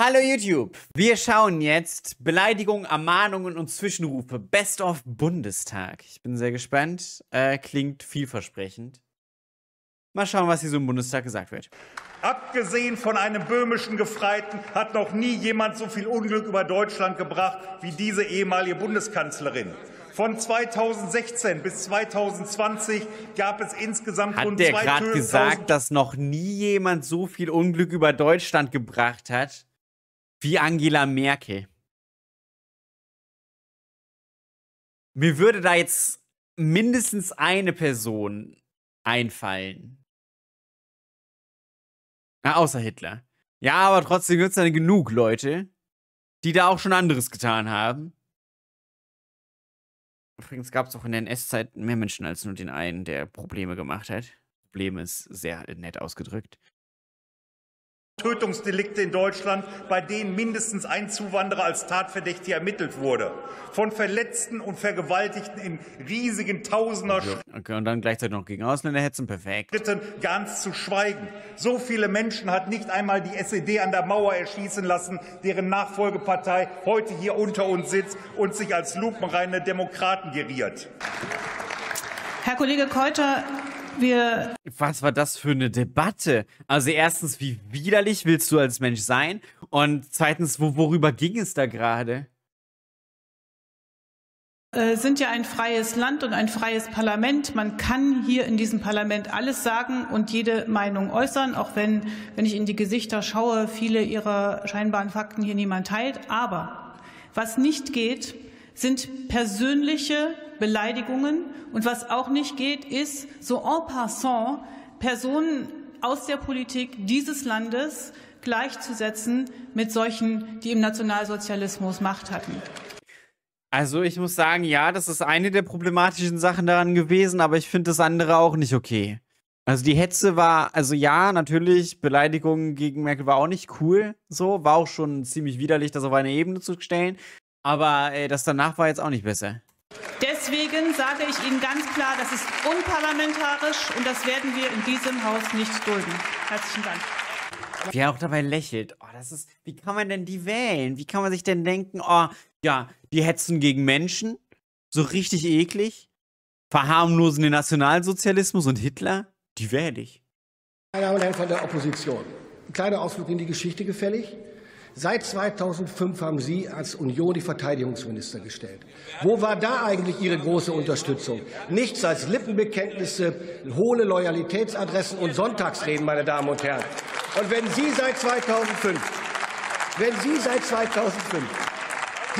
Hallo YouTube, wir schauen jetzt Beleidigungen, Ermahnungen und Zwischenrufe Best of Bundestag. Ich bin sehr gespannt, äh, klingt vielversprechend. Mal schauen, was hier so im Bundestag gesagt wird. Abgesehen von einem böhmischen Gefreiten hat noch nie jemand so viel Unglück über Deutschland gebracht wie diese ehemalige Bundeskanzlerin. Von 2016 bis 2020 gab es insgesamt Hat rund der gerade 2000 gesagt, dass noch nie jemand so viel Unglück über Deutschland gebracht hat wie Angela Merkel? Mir würde da jetzt mindestens eine Person einfallen. Na, außer Hitler. Ja, aber trotzdem gibt es dann genug Leute, die da auch schon anderes getan haben. Übrigens gab es auch in der NS-Zeit mehr Menschen als nur den einen, der Probleme gemacht hat. Probleme ist sehr nett ausgedrückt. Tötungsdelikte in Deutschland, bei denen mindestens ein Zuwanderer als Tatverdächtiger ermittelt wurde. Von Verletzten und Vergewaltigten in riesigen Tausender Okay, und dann gleichzeitig noch gegen Ausländer hetzen, perfekt. Schritten ganz zu schweigen. So viele Menschen hat nicht einmal die SED an der Mauer erschießen lassen, deren Nachfolgepartei heute hier unter uns sitzt und sich als lupenreine Demokraten geriert. Herr Kollege Keuter, wir Was war das für eine Debatte? Also erstens, wie widerlich willst du als Mensch sein? Und zweitens, wo, worüber ging es da gerade? äh, sind ja ein freies Land und ein freies Parlament. Man kann hier in diesem Parlament alles sagen und jede Meinung äußern, auch wenn, wenn ich in die Gesichter schaue, viele ihrer scheinbaren Fakten hier niemand teilt. Aber was nicht geht, sind persönliche Beleidigungen. Und was auch nicht geht, ist so en passant Personen aus der Politik dieses Landes gleichzusetzen mit solchen, die im Nationalsozialismus Macht hatten. Also ich muss sagen, ja, das ist eine der problematischen Sachen daran gewesen, aber ich finde das andere auch nicht okay. Also die Hetze war, also ja, natürlich, Beleidigung gegen Merkel war auch nicht cool, so, war auch schon ziemlich widerlich, das auf eine Ebene zu stellen, aber äh, das danach war jetzt auch nicht besser. Deswegen sage ich Ihnen ganz klar, das ist unparlamentarisch und das werden wir in diesem Haus nicht dulden. Herzlichen Dank. Wie er auch dabei lächelt. Oh, das ist, wie kann man denn die wählen? Wie kann man sich denn denken, oh, ja, die hetzen gegen Menschen? So richtig eklig? Verharmlosen den Nationalsozialismus und Hitler? Die wähle ich. Meine Damen und Herren von der Opposition, ein kleiner Ausflug in die Geschichte gefällig. Seit 2005 haben Sie als Union die Verteidigungsminister gestellt. Wo war da eigentlich Ihre große Unterstützung? Nichts als Lippenbekenntnisse, hohle Loyalitätsadressen und Sonntagsreden, meine Damen und Herren. Und wenn Sie seit 2005, wenn Sie seit 2005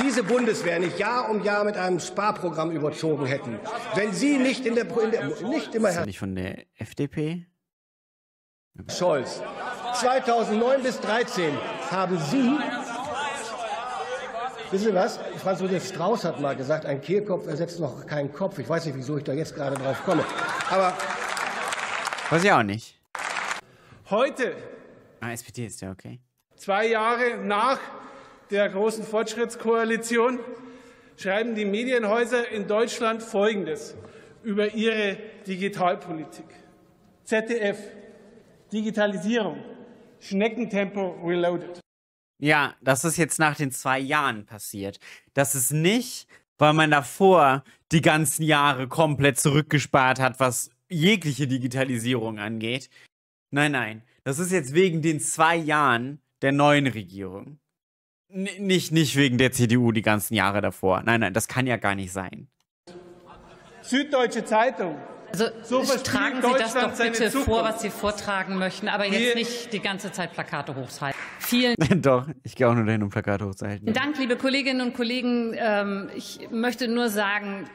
diese Bundeswehr nicht Jahr um Jahr mit einem Sparprogramm überzogen hätten, wenn Sie nicht in der, in der nicht immer Herr er nicht von der FDP? Scholz, 2009 bis 2013 haben Sie, wissen Sie was, Franz Josef Strauß hat mal gesagt, ein Kehlkopf ersetzt noch keinen Kopf. Ich weiß nicht, wieso ich da jetzt gerade drauf komme. Aber Weiß ich auch nicht. Heute, Ah, SPD ist ja okay. zwei Jahre nach der großen Fortschrittskoalition, schreiben die Medienhäuser in Deutschland Folgendes über ihre Digitalpolitik. ZDF, Digitalisierung, Schneckentempo reloaded. Ja, das ist jetzt nach den zwei Jahren passiert. Das ist nicht, weil man davor die ganzen Jahre komplett zurückgespart hat, was jegliche Digitalisierung angeht. Nein, nein. Das ist jetzt wegen den zwei Jahren der neuen Regierung. N nicht, nicht wegen der CDU die ganzen Jahre davor. Nein, nein, das kann ja gar nicht sein. Süddeutsche Zeitung. Also So tragen Sie das doch bitte vor, was Sie vortragen möchten, aber jetzt nicht die ganze Zeit Plakate hochhalten. Vielen Doch, ich gehe auch nur dahin, um Plakate hochzuhalten. Dank, liebe Kolleginnen und Kollegen. Ähm, Ich möchte nur sagen,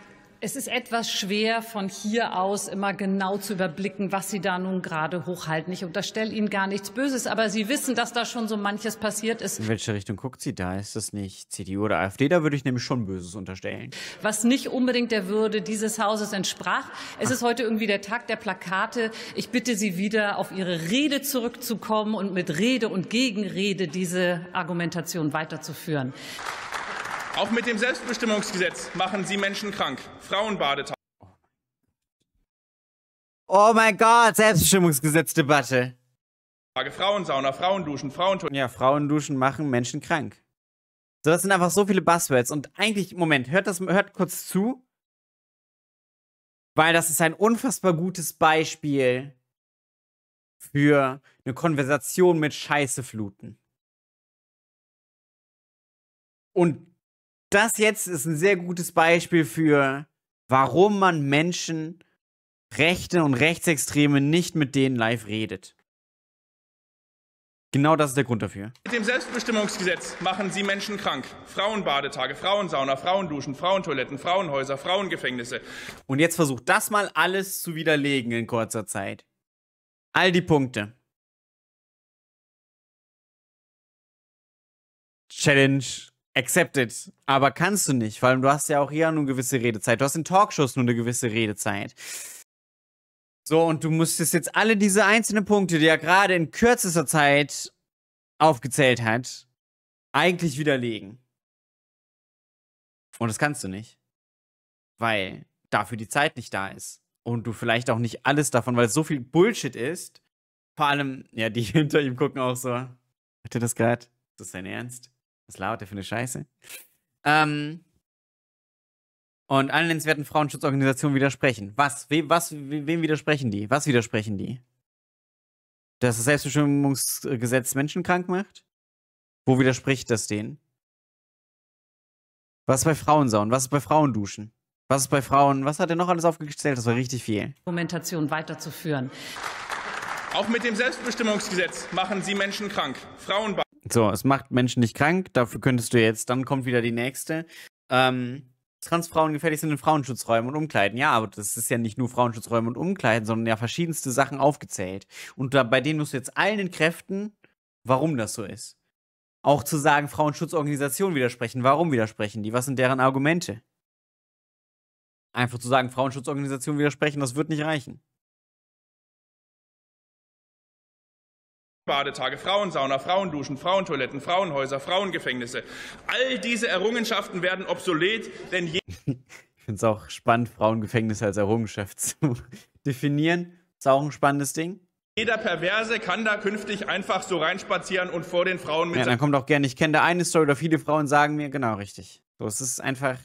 es ist etwas schwer, von hier aus immer genau zu überblicken, was Sie da nun gerade hochhalten. Ich unterstelle Ihnen gar nichts Böses, aber Sie wissen, dass da schon so manches passiert ist, In welche Richtung guckt sie da? Ist das nicht CDU oder AfD? Da würde ich nämlich schon Böses unterstellen. was nicht unbedingt der Würde dieses Hauses entsprach. Es ist heute irgendwie der Tag der Plakate. Ich bitte Sie wieder, auf Ihre Rede zurückzukommen und mit Rede und Gegenrede diese Argumentation weiterzuführen. Auch mit dem Selbstbestimmungsgesetz machen Sie Menschen krank. Frauenbadetage. Oh mein Gott, Selbstbestimmungsgesetzdebatte. Frauensauna, Frauenduschen, Frauentoiletten. Ja, Frauenduschen machen Menschen krank. So, das sind einfach so viele Buzzwords. Und eigentlich, Moment, hört das, hört kurz zu. Weil das ist ein unfassbar gutes Beispiel für eine Konversation mit Scheiße fluten. Und das jetzt ist ein sehr gutes Beispiel für, warum man Menschen, Rechte und Rechtsextreme nicht mit denen live redet. Genau das ist der Grund dafür. Mit dem Selbstbestimmungsgesetz machen Sie Menschen krank. Frauenbadetage, Frauensauna, Frauenduschen, Frauentoiletten, Frauenhäuser, Frauengefängnisse. Und jetzt versucht das mal alles zu widerlegen in kurzer Zeit. All die Punkte. Challenge accepted. Aber kannst du nicht, weil du hast ja auch hier nur eine gewisse Redezeit. Du hast in Talkshows nur eine gewisse Redezeit. So, und du musstest jetzt alle diese einzelnen Punkte, die er gerade in kürzester Zeit aufgezählt hat, eigentlich widerlegen. Und das kannst du nicht. Weil dafür die Zeit nicht da ist. Und du vielleicht auch nicht alles davon, weil es so viel Bullshit ist. Vor allem, ja, die hinter ihm gucken auch so. Hat er das gerade? Ist das dein Ernst? Was labert der für eine Scheiße? Ähm, und allen nennenswerten Frauenschutzorganisationen widersprechen. Was? We, was? We, wem widersprechen die? Was widersprechen die? Dass das Selbstbestimmungsgesetz Menschen krank macht? Wo widerspricht das denen? Was ist bei Frauensauen? Was ist bei Frauenduschen? Was ist bei Frauen? Was hat er noch alles aufgezählt? Das war richtig viel. Argumentation weiterzuführen. Auch mit dem Selbstbestimmungsgesetz machen Sie Menschen krank. Frauenba So, es macht Menschen nicht krank. Dafür könntest du jetzt, dann kommt wieder die nächste. Ähm, Transfrauen gefährlich sind in Frauenschutzräumen und Umkleiden. Ja, aber das ist ja nicht nur Frauenschutzräume und Umkleiden, sondern ja verschiedenste Sachen aufgezählt. Und da, bei denen musst du jetzt allen entkräften, warum das so ist. Auch zu sagen, Frauenschutzorganisationen widersprechen. Warum widersprechen die? Was sind deren Argumente? Einfach zu sagen, Frauenschutzorganisationen widersprechen, das wird nicht reichen. Badetage, Frauensauna, Frauenduschen, Frauentoiletten, Frauenhäuser, Frauengefängnisse. All diese Errungenschaften werden obsolet, denn je Ich finde es auch spannend, Frauengefängnisse als Errungenschaft zu definieren. Ist auch ein spannendes Ding. jeder Perverse kann da künftig einfach so reinspazieren und vor den Frauen mit Ja, dann kommt auch gerne, ich kenne da eine Story oder viele Frauen sagen mir, genau, richtig. So, es ist einfach,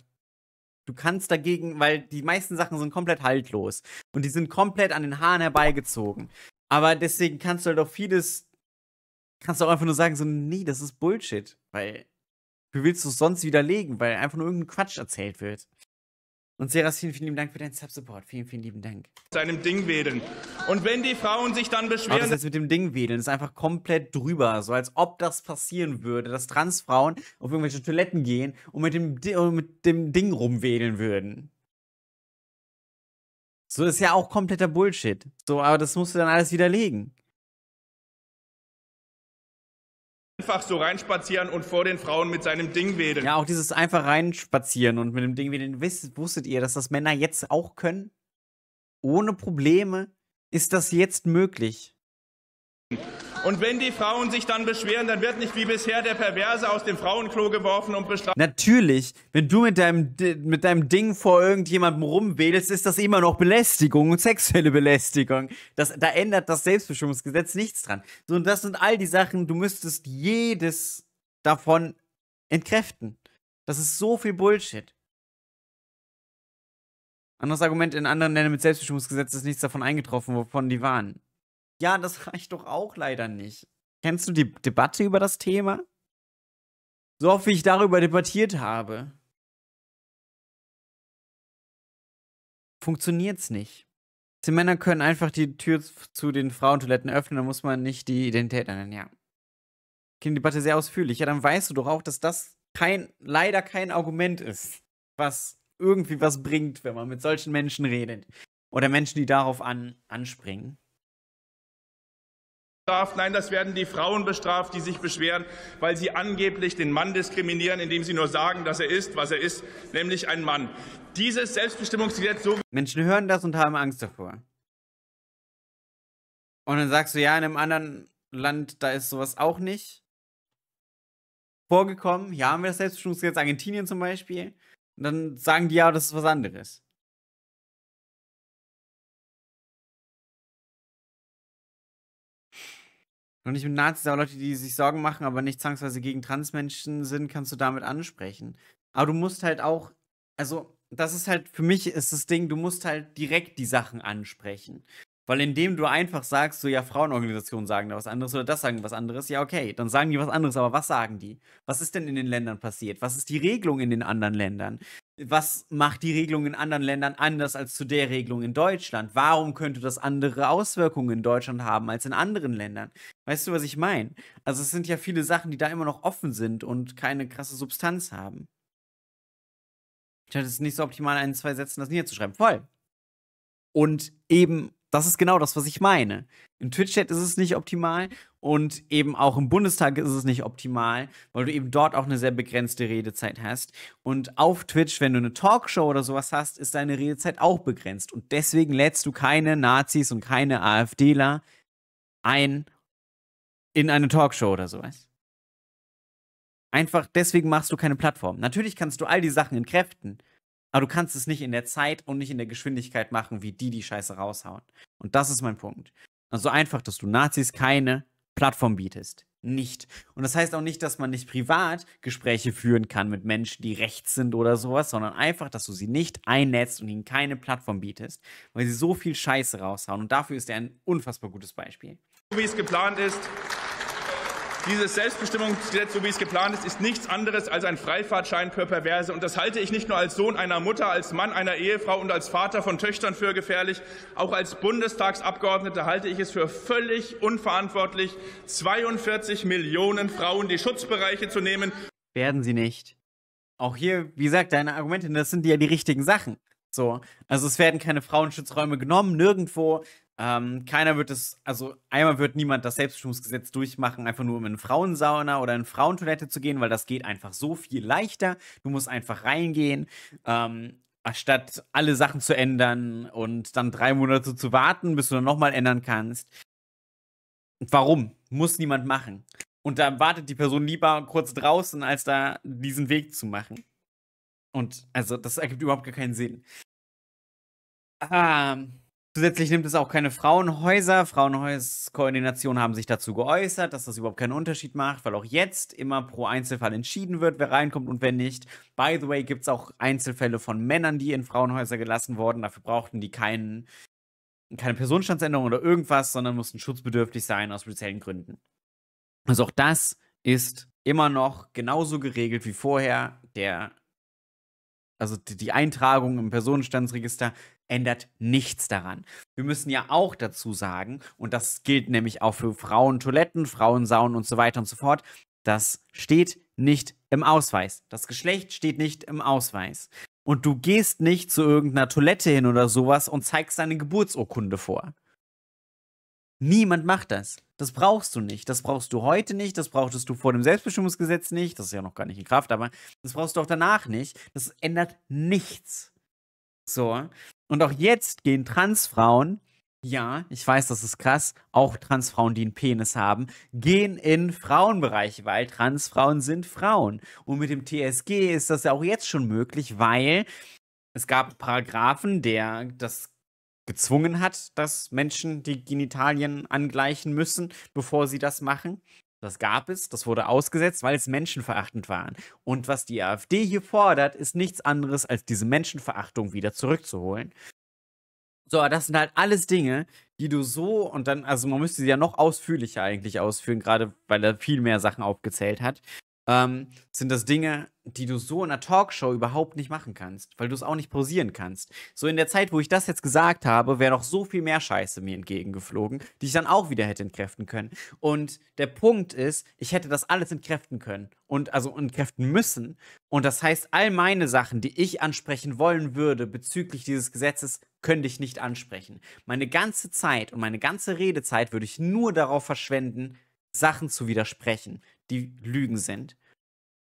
du kannst dagegen, weil die meisten Sachen sind komplett haltlos und die sind komplett an den Haaren herbeigezogen. Aber deswegen kannst du halt auch vieles, kannst du auch einfach nur sagen, so, nee, das ist Bullshit, weil, wie willst du es sonst widerlegen, weil einfach nur irgendein Quatsch erzählt wird. Und Seras, vielen, vielen lieben Dank für deinen Sub-Support. Vielen, vielen lieben Dank. seinem Ding wedeln. Und wenn die Frauen sich dann Aber das beschweren, jetzt mit dem Ding wedeln ist einfach komplett drüber. So als ob das passieren würde, dass Transfrauen auf irgendwelche Toiletten gehen und mit dem, und mit dem Ding rumwedeln würden. So ist ja auch kompletter Bullshit. So, aber das musst du dann alles widerlegen. Einfach so reinspazieren und vor den Frauen mit seinem Ding wedeln. Ja, auch dieses einfach reinspazieren und mit dem Ding wedeln. Wusstet ihr, dass das Männer jetzt auch können? Ohne Probleme ist das jetzt möglich. Und wenn die Frauen sich dann beschweren, dann wird nicht wie bisher der Perverse aus dem Frauenklo geworfen und bestraft. Natürlich, wenn du mit deinem, mit deinem Ding vor irgendjemandem rumwedelst, ist das immer noch Belästigung und sexuelle Belästigung. Das, da ändert das Selbstbestimmungsgesetz nichts dran. So, und das sind all die Sachen, du müsstest jedes davon entkräften. Das ist so viel Bullshit. Anderes Argument, in anderen Ländern mit Selbstbestimmungsgesetz ist nichts davon eingetroffen, wovon die waren. Ja, das reicht doch auch leider nicht. Kennst du die Debatte über das Thema? So oft wie ich darüber debattiert habe, funktioniert's nicht. Die Männer können einfach die Tür zu den Frauentoiletten öffnen, da muss man nicht die Identität nennen, ja. Ich kenne die Debatte sehr ausführlich. Ja, dann weißt du doch auch, dass das kein, leider kein Argument ist, was irgendwie was bringt, wenn man mit solchen Menschen redet. Oder Menschen, die darauf an, anspringen. Nein, das werden die Frauen bestraft, die sich beschweren, weil sie angeblich den Mann diskriminieren, indem sie nur sagen, dass er ist, was er ist, nämlich ein Mann. Dieses Selbstbestimmungsgesetz, so Menschen hören das und haben Angst davor. Und dann sagst du, ja, in einem anderen Land, da ist sowas auch nicht vorgekommen. Hier haben wir das Selbstbestimmungsgesetz, Argentinien zum Beispiel. Und dann sagen die, ja, das ist was anderes. Und nicht mit Nazis, aber Leute, die sich Sorgen machen, aber nicht zwangsweise gegen Transmenschen sind, kannst du damit ansprechen. Aber du musst halt auch, also, das ist halt, für mich ist das Ding, du musst halt direkt die Sachen ansprechen. Weil indem du einfach sagst, so ja, Frauenorganisationen sagen da was anderes oder das sagen was anderes, ja, okay, dann sagen die was anderes, aber was sagen die? Was ist denn in den Ländern passiert? Was ist die Regelung in den anderen Ländern? Was macht die Regelung in anderen Ländern anders als zu der Regelung in Deutschland? Warum könnte das andere Auswirkungen in Deutschland haben als in anderen Ländern? Weißt du, was ich meine? Also es sind ja viele Sachen, die da immer noch offen sind und keine krasse Substanz haben. Ich hatte es nicht so optimal, in zwei Sätzen das niederzuschreiben. Voll. Und eben das ist genau das, was ich meine. Im Twitch-Chat ist es nicht optimal und eben auch im Bundestag ist es nicht optimal, weil du eben dort auch eine sehr begrenzte Redezeit hast. Und auf Twitch, wenn du eine Talkshow oder sowas hast, ist deine Redezeit auch begrenzt. Und deswegen lädst du keine Nazis und keine AfDler ein in eine Talkshow oder sowas. Einfach deswegen machst du keine Plattform. Natürlich kannst du all die Sachen entkräften, aber du kannst es nicht in der Zeit und nicht in der Geschwindigkeit machen, wie die die Scheiße raushauen. Und das ist mein Punkt. Also einfach, dass du Nazis keine Plattform bietest. Nicht. Und das heißt auch nicht, dass man nicht privat Gespräche führen kann mit Menschen, die rechts sind oder sowas, sondern einfach, dass du sie nicht einnetzt und ihnen keine Plattform bietest, weil sie so viel Scheiße raushauen. Und dafür ist er ein unfassbar gutes Beispiel. Wie es geplant ist, dieses Selbstbestimmungsgesetz, so wie es geplant ist, ist nichts anderes als ein Freifahrtschein für Perverse. Und das halte ich nicht nur als Sohn einer Mutter, als Mann einer Ehefrau und als Vater von Töchtern für gefährlich. Auch als Bundestagsabgeordneter halte ich es für völlig unverantwortlich, 42 Millionen Frauen die Schutzbereiche zu nehmen. Werden sie nicht. Auch hier, wie gesagt, deine Argumente, das sind ja die richtigen Sachen. So, also es werden keine Frauenschutzräume genommen, nirgendwo. Ähm, keiner wird es, also einmal wird niemand das Selbstbestimmungsgesetz durchmachen, einfach nur um in eine Frauensauna oder in eine Frauentoilette zu gehen, weil das geht einfach so viel leichter. Du musst einfach reingehen, ähm, anstatt alle Sachen zu ändern und dann drei Monate zu warten, bis du dann nochmal ändern kannst. Warum? Muss niemand machen. Und da wartet die Person lieber kurz draußen, als da diesen Weg zu machen. Und also, das ergibt überhaupt gar keinen Sinn. Ähm. Zusätzlich nimmt es auch keine Frauenhäuser. Frauenhauskoordinationen haben sich dazu geäußert, dass das überhaupt keinen Unterschied macht, weil auch jetzt immer pro Einzelfall entschieden wird, wer reinkommt und wer nicht. By the way, gibt es auch Einzelfälle von Männern, die in Frauenhäuser gelassen wurden. Dafür brauchten die keinen, keine Personenstandsänderung oder irgendwas, sondern mussten schutzbedürftig sein aus speziellen Gründen. Also auch das ist immer noch genauso geregelt wie vorher. Der also die Eintragung im Personenstandsregister ändert nichts daran. Wir müssen ja auch dazu sagen, und das gilt nämlich auch für Frauentoiletten, Frauensaunen und so weiter und so fort, das steht nicht im Ausweis. Das Geschlecht steht nicht im Ausweis. Und du gehst nicht zu irgendeiner Toilette hin oder sowas und zeigst deine Geburtsurkunde vor. Niemand macht das. Das brauchst du nicht. Das brauchst du heute nicht. Das brauchtest du vor dem Selbstbestimmungsgesetz nicht. Das ist ja noch gar nicht in Kraft, aber das brauchst du auch danach nicht. Das ändert nichts. So. Und auch jetzt gehen Transfrauen, ja, ich weiß, das ist krass, auch Transfrauen, die einen Penis haben, gehen in Frauenbereiche, weil Transfrauen sind Frauen. Und mit dem TSG ist das ja auch jetzt schon möglich, weil es gab Paragraphen, der das gezwungen hat, dass Menschen die Genitalien angleichen müssen, bevor sie das machen. Das gab es, das wurde ausgesetzt, weil es menschenverachtend war. Und was die AfD hier fordert, ist nichts anderes, als diese Menschenverachtung wieder zurückzuholen. So, das sind halt alles Dinge, die du so und dann, also man müsste sie ja noch ausführlicher eigentlich ausführen, gerade weil er viel mehr Sachen aufgezählt hat ähm, sind das Dinge, die du so in einer Talkshow überhaupt nicht machen kannst, weil du es auch nicht pausieren kannst. So in der Zeit, wo ich das jetzt gesagt habe, wäre noch so viel mehr Scheiße mir entgegengeflogen, die ich dann auch wieder hätte entkräften können. Und der Punkt ist, ich hätte das alles entkräften können und also entkräften müssen. Und das heißt, all meine Sachen, die ich ansprechen wollen würde bezüglich dieses Gesetzes, könnte ich nicht ansprechen. Meine ganze Zeit und meine ganze Redezeit würde ich nur darauf verschwenden, Sachen zu widersprechen, die Lügen sind.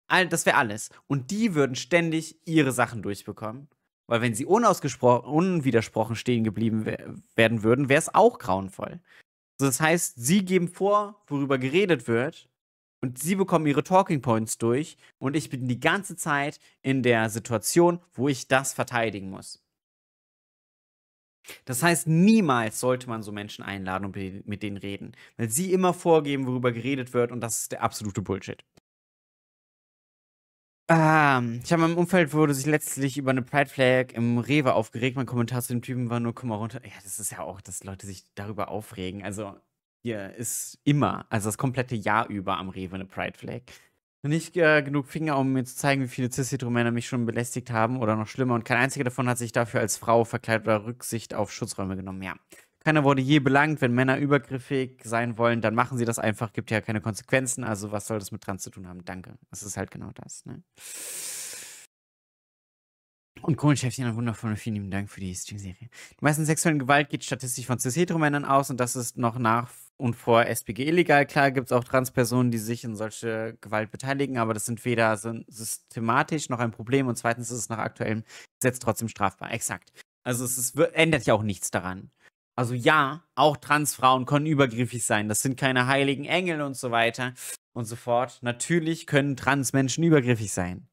All, das wäre alles. Und die würden ständig ihre Sachen durchbekommen. Weil wenn sie unwidersprochen stehen geblieben werden würden, wäre es auch grauenvoll. Also das heißt, sie geben vor, worüber geredet wird, und sie bekommen ihre Talking Points durch, und ich bin die ganze Zeit in der Situation, wo ich das verteidigen muss. Das heißt, niemals sollte man so Menschen einladen und mit denen reden, weil sie immer vorgeben, worüber geredet wird und das ist der absolute Bullshit. Ähm, ich habe im Umfeld wurde sich letztlich über eine Pride Flag im Rewe aufgeregt. Mein Kommentar zu dem Typen war nur, komm mal runter. Ja, das ist ja auch, dass Leute sich darüber aufregen. Also, hier ist immer, also das komplette Jahr über am Rewe eine Pride Flag. Nicht äh, genug Finger, um mir zu zeigen, wie viele cis-hetero-Männer mich schon belästigt haben oder noch schlimmer. Und kein einziger davon hat sich dafür als Frau verkleidet oder Rücksicht auf Schutzräume genommen. Ja. Keiner wurde je belangt. Wenn Männer übergriffig sein wollen, dann machen sie das einfach. Gibt ja keine Konsequenzen. Also, was soll das mit trans zu tun haben? Danke. Das ist halt genau das. Ne? Und Kohlenchefchen, ein wundervoller, vielen lieben Dank für die Stream-Serie. Die meisten sexuellen Gewalt geht statistisch von cis-hetero-Männern aus und das ist noch nach und vor SPG illegal. Klar gibt es auch Transpersonen, die sich in solche Gewalt beteiligen, aber das sind weder systematisch noch ein Problem und zweitens ist es nach aktuellem Gesetz trotzdem strafbar. Exakt. Also es ist, ändert ja auch nichts daran. Also ja, auch Transfrauen können übergriffig sein. Das sind keine heiligen Engel und so weiter und so fort. Natürlich können Transmenschen übergriffig sein.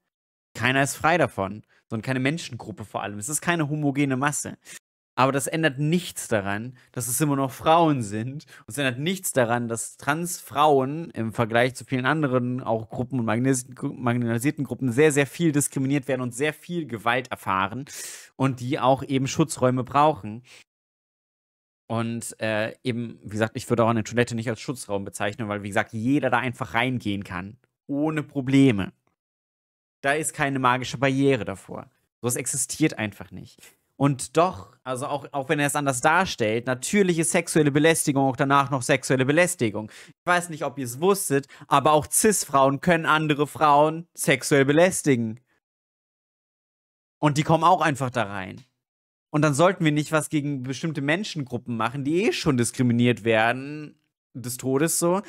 Keiner ist frei davon, sondern keine Menschengruppe vor allem. Es ist keine homogene Masse. Aber das ändert nichts daran, dass es immer noch Frauen sind. Und es ändert nichts daran, dass Transfrauen im Vergleich zu vielen anderen auch Gruppen und marginalisierten Gruppen sehr, sehr viel diskriminiert werden und sehr viel Gewalt erfahren und die auch eben Schutzräume brauchen. Und äh, eben, wie gesagt, ich würde auch eine Toilette nicht als Schutzraum bezeichnen, weil, wie gesagt, jeder da einfach reingehen kann. Ohne Probleme. Da ist keine magische Barriere davor. So was existiert einfach nicht. Und doch, also auch, auch wenn er es anders darstellt, natürlich ist sexuelle Belästigung auch danach noch sexuelle Belästigung. Ich weiß nicht, ob ihr es wusstet, aber auch Cis-Frauen können andere Frauen sexuell belästigen. Und die kommen auch einfach da rein. Und dann sollten wir nicht was gegen bestimmte Menschengruppen machen, die eh schon diskriminiert werden, des Todes so,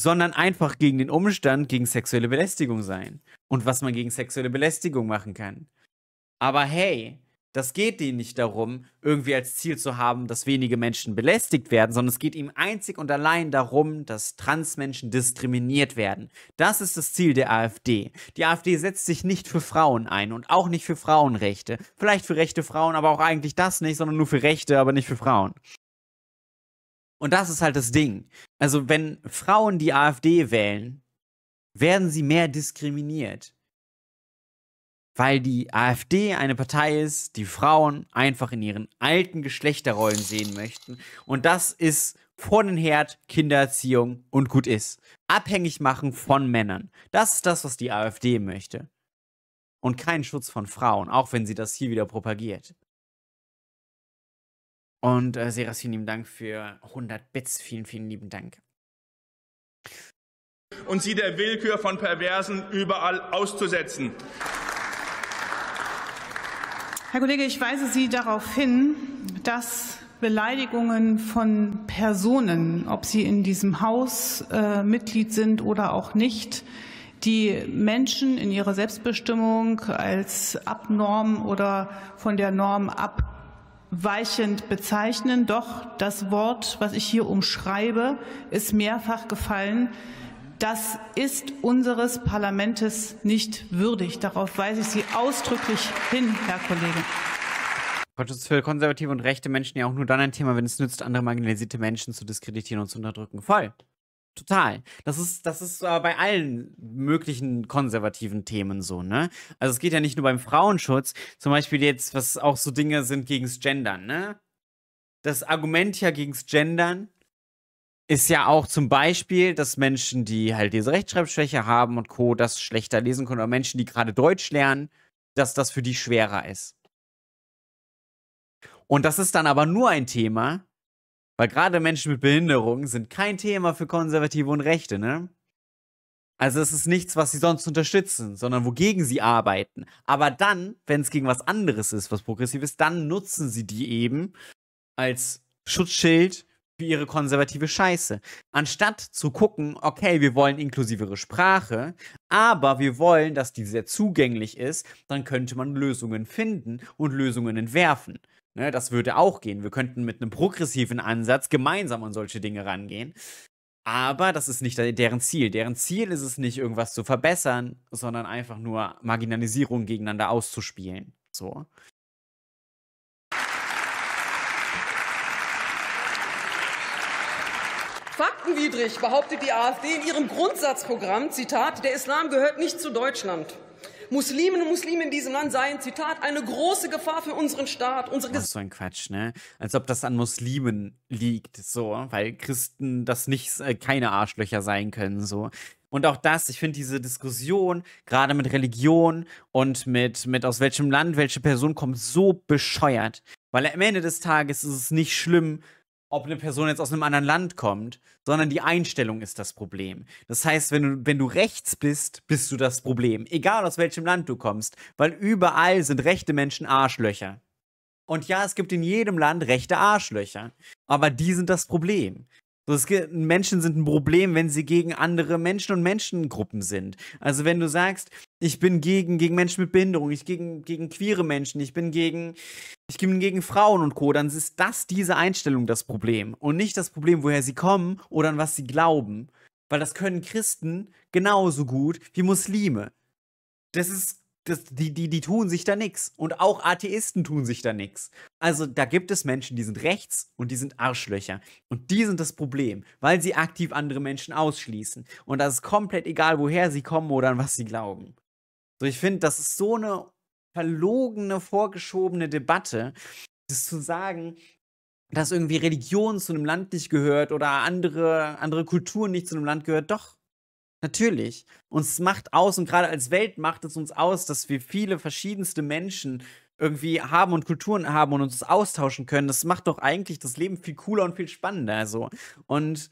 sondern einfach gegen den Umstand, gegen sexuelle Belästigung sein. Und was man gegen sexuelle Belästigung machen kann. Aber hey, das geht ihnen nicht darum, irgendwie als Ziel zu haben, dass wenige Menschen belästigt werden, sondern es geht ihm einzig und allein darum, dass Transmenschen diskriminiert werden. Das ist das Ziel der AfD. Die AfD setzt sich nicht für Frauen ein und auch nicht für Frauenrechte. Vielleicht für rechte Frauen, aber auch eigentlich das nicht, sondern nur für Rechte, aber nicht für Frauen. Und das ist halt das Ding. Also wenn Frauen die AfD wählen, werden sie mehr diskriminiert weil die AfD eine Partei ist, die Frauen einfach in ihren alten Geschlechterrollen sehen möchten. Und das ist vor den Herd, Kindererziehung und gut ist. Abhängig machen von Männern. Das ist das, was die AfD möchte. Und kein Schutz von Frauen, auch wenn sie das hier wieder propagiert. Und äh, Seras, vielen lieben Dank für 100 Bits. Vielen, vielen lieben Dank. Und sie der Willkür von Perversen überall auszusetzen. Herr Kollege, ich weise Sie darauf hin, dass Beleidigungen von Personen, ob sie in diesem Haus äh, Mitglied sind oder auch nicht, die Menschen in ihrer Selbstbestimmung als abnorm oder von der Norm abweichend bezeichnen. Doch das Wort, was ich hier umschreibe, ist mehrfach gefallen. Das ist unseres Parlaments nicht würdig. Darauf weise ich Sie ausdrücklich hin, Herr Kollege. Fortschritts für konservative und rechte Menschen ja auch nur dann ein Thema, wenn es nützt, andere marginalisierte Menschen zu diskreditieren und zu unterdrücken. Voll. Total. Das ist, das ist äh, bei allen möglichen konservativen Themen so, ne? Also es geht ja nicht nur beim Frauenschutz, zum Beispiel jetzt, was auch so Dinge sind gegens Gendern, ne? Das Argument ja gegens Gendern ist ja auch zum Beispiel, dass Menschen, die halt diese Rechtschreibschwäche haben und Co., das schlechter lesen können, oder Menschen, die gerade Deutsch lernen, dass das für die schwerer ist. Und das ist dann aber nur ein Thema, weil gerade Menschen mit Behinderung sind kein Thema für Konservative und Rechte, ne? Also es ist nichts, was sie sonst unterstützen, sondern wogegen sie arbeiten. Aber dann, wenn es gegen was anderes ist, was progressiv ist, dann nutzen sie die eben als Schutzschild für ihre konservative Scheiße. Anstatt zu gucken, okay, wir wollen inklusivere Sprache, aber wir wollen, dass die sehr zugänglich ist, dann könnte man Lösungen finden und Lösungen entwerfen. Ne, das würde auch gehen. Wir könnten mit einem progressiven Ansatz gemeinsam an solche Dinge rangehen. Aber das ist nicht deren Ziel. Deren Ziel ist es nicht, irgendwas zu verbessern, sondern einfach nur Marginalisierung gegeneinander auszuspielen. So. Widrig behauptet die AfD in ihrem Grundsatzprogramm, Zitat, der Islam gehört nicht zu Deutschland. Musliminnen und Muslime in diesem Land seien, Zitat, eine große Gefahr für unseren Staat. Unsere Das ist so ein Quatsch, ne? Als ob das an Muslimen liegt, so, weil Christen das nicht, äh, keine Arschlöcher sein können, so. Und auch das, ich finde diese Diskussion, gerade mit Religion und mit, mit aus welchem Land welche Person kommt, so bescheuert. Weil am Ende des Tages ist es nicht schlimm, ob eine Person jetzt aus einem anderen Land kommt, sondern die Einstellung ist das Problem. Das heißt, wenn du, wenn du rechts bist, bist du das Problem. Egal aus welchem Land du kommst, weil überall sind rechte Menschen Arschlöcher. Und ja, es gibt in jedem Land rechte Arschlöcher. Aber die sind das Problem. So, es gibt, Menschen sind ein Problem, wenn sie gegen andere Menschen und Menschengruppen sind. Also wenn du sagst, ich bin gegen, gegen Menschen mit Behinderung, ich gegen, gegen queere Menschen, ich bin gegen, ich bin gegen Frauen und Co., dann ist das diese Einstellung das Problem. Und nicht das Problem, woher sie kommen oder an was sie glauben. Weil das können Christen genauso gut wie Muslime. Das ist das, die, die, die tun sich da nichts. Und auch Atheisten tun sich da nichts. Also da gibt es Menschen, die sind rechts und die sind Arschlöcher. Und die sind das Problem, weil sie aktiv andere Menschen ausschließen. Und das ist komplett egal, woher sie kommen oder an was sie glauben. So, ich finde, das ist so eine verlogene, vorgeschobene Debatte, das zu sagen, dass irgendwie Religion zu einem Land nicht gehört oder andere, andere Kulturen nicht zu einem Land gehört. Doch, Natürlich. Uns macht aus, und gerade als Welt macht es uns aus, dass wir viele verschiedenste Menschen irgendwie haben und Kulturen haben und uns austauschen können. Das macht doch eigentlich das Leben viel cooler und viel spannender. Also. Und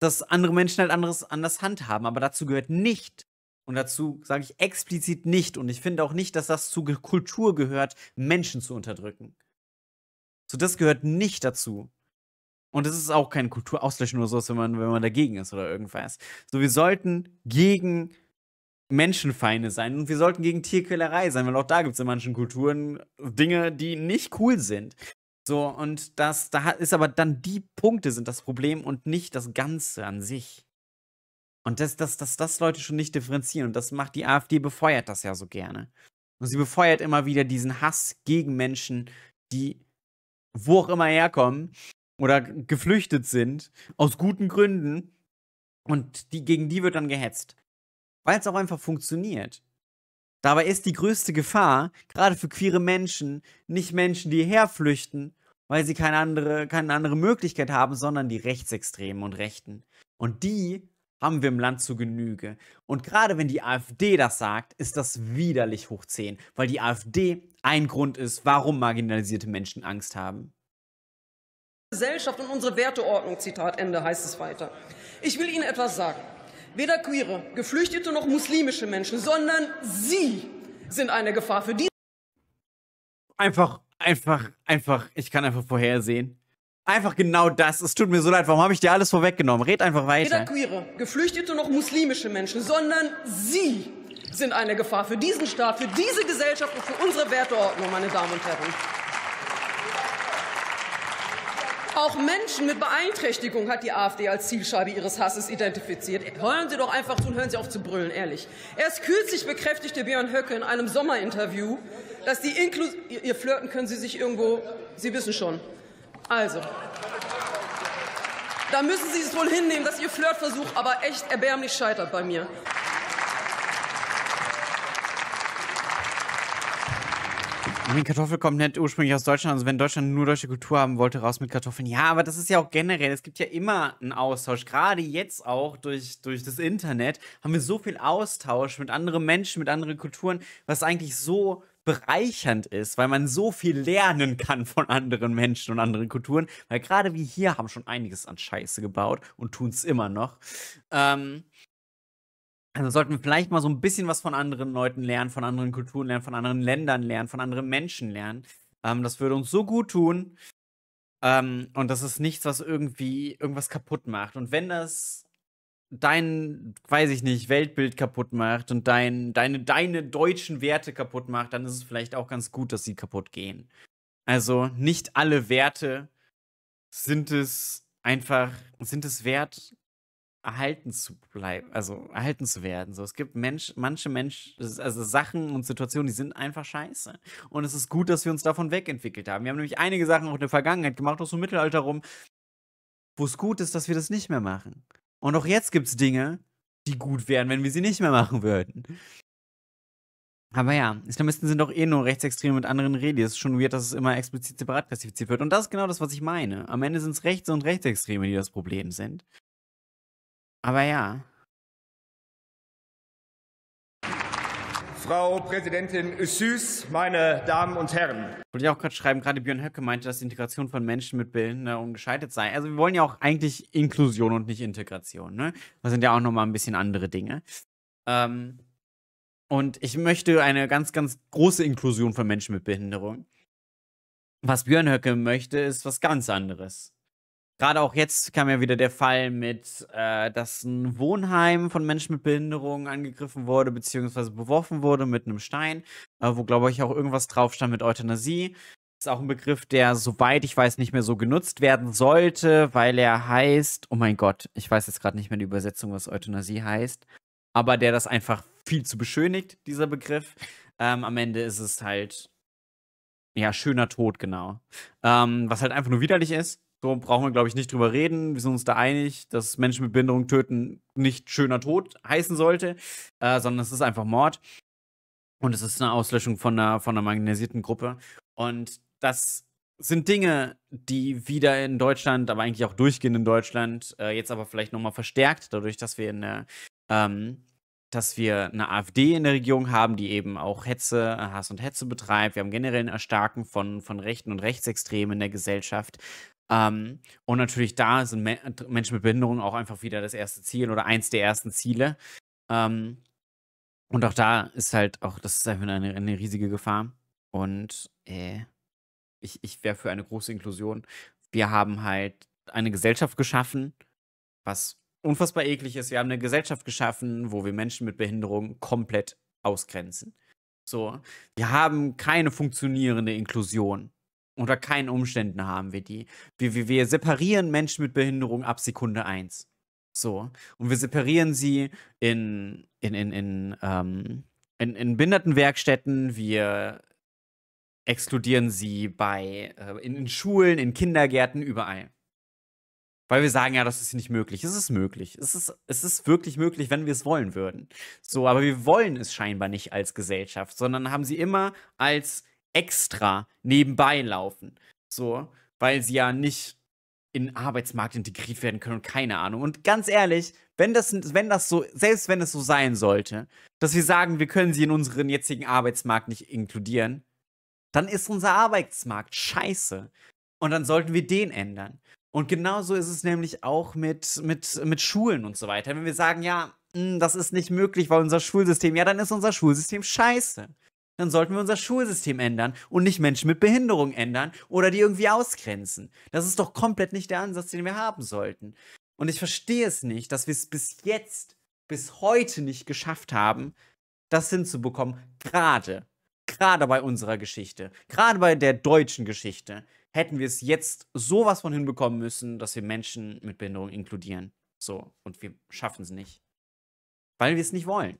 dass andere Menschen halt anderes anders handhaben. Aber dazu gehört nicht, und dazu sage ich explizit nicht, und ich finde auch nicht, dass das zu Kultur gehört, Menschen zu unterdrücken. So, das gehört nicht dazu. Und es ist auch kein Kulturauslöschen oder sowas, wenn man, wenn man dagegen ist oder irgendwas. So, wir sollten gegen Menschenfeinde sein und wir sollten gegen Tierquälerei sein, weil auch da gibt es in manchen Kulturen Dinge, die nicht cool sind. So, und das, da ist aber dann die Punkte sind das Problem und nicht das Ganze an sich. Und dass das, das, das Leute schon nicht differenzieren. Und das macht die AfD, befeuert das ja so gerne. Und sie befeuert immer wieder diesen Hass gegen Menschen, die wo auch immer herkommen oder geflüchtet sind, aus guten Gründen. Und die, gegen die wird dann gehetzt. Weil es auch einfach funktioniert. Dabei ist die größte Gefahr, gerade für queere Menschen, nicht Menschen, die herflüchten, weil sie keine andere, keine andere Möglichkeit haben, sondern die Rechtsextremen und Rechten. Und die haben wir im Land zu Genüge. Und gerade wenn die AfD das sagt, ist das widerlich hoch 10, weil die AfD ein Grund ist, warum marginalisierte Menschen Angst haben. Gesellschaft und unsere Werteordnung, Zitat Ende, heißt es weiter. Ich will Ihnen etwas sagen. Weder queere, geflüchtete noch muslimische Menschen, sondern Sie sind eine Gefahr für die. Einfach, einfach, einfach, ich kann einfach vorhersehen. Einfach genau das. Es tut mir so leid. Warum habe ich dir alles vorweggenommen? Red einfach weiter. Weder queere, geflüchtete noch muslimische Menschen, sondern Sie sind eine Gefahr für diesen Staat, für diese Gesellschaft und für unsere Werteordnung, meine Damen und Herren. Auch Menschen mit Beeinträchtigung hat die AfD als Zielscheibe ihres Hasses identifiziert. Hören Sie doch einfach zu und hören Sie auf zu brüllen, ehrlich. Erst kürzlich bekräftigte Björn Höcke in einem Sommerinterview, dass die Inklus ihr Flirten können Sie sich irgendwo, Sie wissen schon. Also, da müssen Sie es wohl hinnehmen, dass Ihr Flirtversuch aber echt erbärmlich scheitert bei mir. Die Kartoffel kommt nicht ursprünglich aus Deutschland. Also wenn Deutschland nur deutsche Kultur haben wollte, raus mit Kartoffeln. Ja, aber das ist ja auch generell. Es gibt ja immer einen Austausch. Gerade jetzt auch durch, durch das Internet haben wir so viel Austausch mit anderen Menschen, mit anderen Kulturen, was eigentlich so bereichernd ist, weil man so viel lernen kann von anderen Menschen und anderen Kulturen. Weil gerade wir hier haben schon einiges an Scheiße gebaut und tun es immer noch. Ähm, also sollten wir vielleicht mal so ein bisschen was von anderen Leuten lernen, von anderen Kulturen lernen, von anderen Ländern lernen, von anderen Menschen lernen. Ähm, das würde uns so gut tun. Ähm, und das ist nichts, was irgendwie irgendwas kaputt macht. Und wenn das dein, weiß ich nicht, Weltbild kaputt macht und dein, deine, deine deutschen Werte kaputt macht, dann ist es vielleicht auch ganz gut, dass sie kaputt gehen. Also nicht alle Werte sind es einfach, sind es wert, erhalten zu bleiben, also erhalten zu werden. So, es gibt Mensch, manche Menschen, also Sachen und Situationen, die sind einfach scheiße. Und es ist gut, dass wir uns davon wegentwickelt haben. Wir haben nämlich einige Sachen auch in der Vergangenheit gemacht, auch so im Mittelalter rum, wo es gut ist, dass wir das nicht mehr machen. Und auch jetzt gibt es Dinge, die gut wären, wenn wir sie nicht mehr machen würden. Aber ja, Islamisten sind doch eh nur Rechtsextreme mit anderen Redi. Es ist schon weird, dass es immer explizit separat klassifiziert wird. Und das ist genau das, was ich meine. Am Ende sind es Rechts- und Rechtsextreme, die das Problem sind. Aber ja. Frau Präsidentin Süß, meine Damen und Herren. Wollte ich auch gerade schreiben, gerade Björn Höcke meinte, dass die Integration von Menschen mit Behinderung gescheitert sei. Also wir wollen ja auch eigentlich Inklusion und nicht Integration, ne? Das sind ja auch nochmal ein bisschen andere Dinge. Ähm, und ich möchte eine ganz, ganz große Inklusion von Menschen mit Behinderung. Was Björn Höcke möchte, ist was ganz anderes. Gerade auch jetzt kam ja wieder der Fall mit, äh, dass ein Wohnheim von Menschen mit Behinderung angegriffen wurde, beziehungsweise beworfen wurde mit einem Stein, äh, wo, glaube ich, auch irgendwas drauf stand mit Euthanasie. Das ist auch ein Begriff, der, soweit ich weiß, nicht mehr so genutzt werden sollte, weil er heißt, oh mein Gott, ich weiß jetzt gerade nicht mehr die Übersetzung, was Euthanasie heißt, aber der das einfach viel zu beschönigt, dieser Begriff. Ähm, am Ende ist es halt, ja, schöner Tod, genau. Ähm, was halt einfach nur widerlich ist. So brauchen wir, glaube ich, nicht drüber reden. Wir sind uns da einig, dass Menschen mit Behinderung töten nicht schöner Tod heißen sollte, äh, sondern es ist einfach Mord. Und es ist eine Auslöschung von einer, von einer marginalisierten Gruppe. Und das sind Dinge, die wieder in Deutschland, aber eigentlich auch durchgehend in Deutschland, äh, jetzt aber vielleicht nochmal verstärkt, dadurch, dass wir in der, ähm, dass wir eine AfD in der Regierung haben, die eben auch Hetze, Hass und Hetze betreibt. Wir haben generell ein Erstarken von, von Rechten und Rechtsextremen in der Gesellschaft. Ähm, und natürlich da sind Me Menschen mit Behinderung auch einfach wieder das erste Ziel oder eins der ersten Ziele. Ähm, und auch da ist halt auch, das ist einfach eine, eine riesige Gefahr. Und äh, ich, ich wäre für eine große Inklusion. Wir haben halt eine Gesellschaft geschaffen, was unfassbar eklig ist. Wir haben eine Gesellschaft geschaffen, wo wir Menschen mit Behinderung komplett ausgrenzen. So, wir haben keine funktionierende Inklusion. Unter keinen Umständen haben wir die. Wir, wir, wir separieren Menschen mit Behinderung ab Sekunde 1. So. Und wir separieren sie in, in, in, in, ähm, in, in Behindertenwerkstätten, wir exkludieren sie bei, äh, in, in Schulen, in Kindergärten, überall. Weil wir sagen, ja, das ist nicht möglich. Es ist möglich. Es ist, es ist wirklich möglich, wenn wir es wollen würden. So, aber wir wollen es scheinbar nicht als Gesellschaft, sondern haben sie immer als extra nebenbei laufen. So, weil sie ja nicht in den Arbeitsmarkt integriert werden können und keine Ahnung. Und ganz ehrlich, wenn das, wenn das so, selbst wenn es so sein sollte, dass wir sagen, wir können sie in unseren jetzigen Arbeitsmarkt nicht inkludieren, dann ist unser Arbeitsmarkt scheiße. Und dann sollten wir den ändern. Und genauso ist es nämlich auch mit, mit, mit Schulen und so weiter. Wenn wir sagen, ja, hm, das ist nicht möglich, weil unser Schulsystem, ja, dann ist unser Schulsystem scheiße dann sollten wir unser Schulsystem ändern und nicht Menschen mit Behinderung ändern oder die irgendwie ausgrenzen. Das ist doch komplett nicht der Ansatz, den wir haben sollten. Und ich verstehe es nicht, dass wir es bis jetzt, bis heute nicht geschafft haben, das hinzubekommen. Gerade, gerade bei unserer Geschichte, gerade bei der deutschen Geschichte, hätten wir es jetzt sowas von hinbekommen müssen, dass wir Menschen mit Behinderung inkludieren. So, und wir schaffen es nicht. Weil wir es nicht wollen.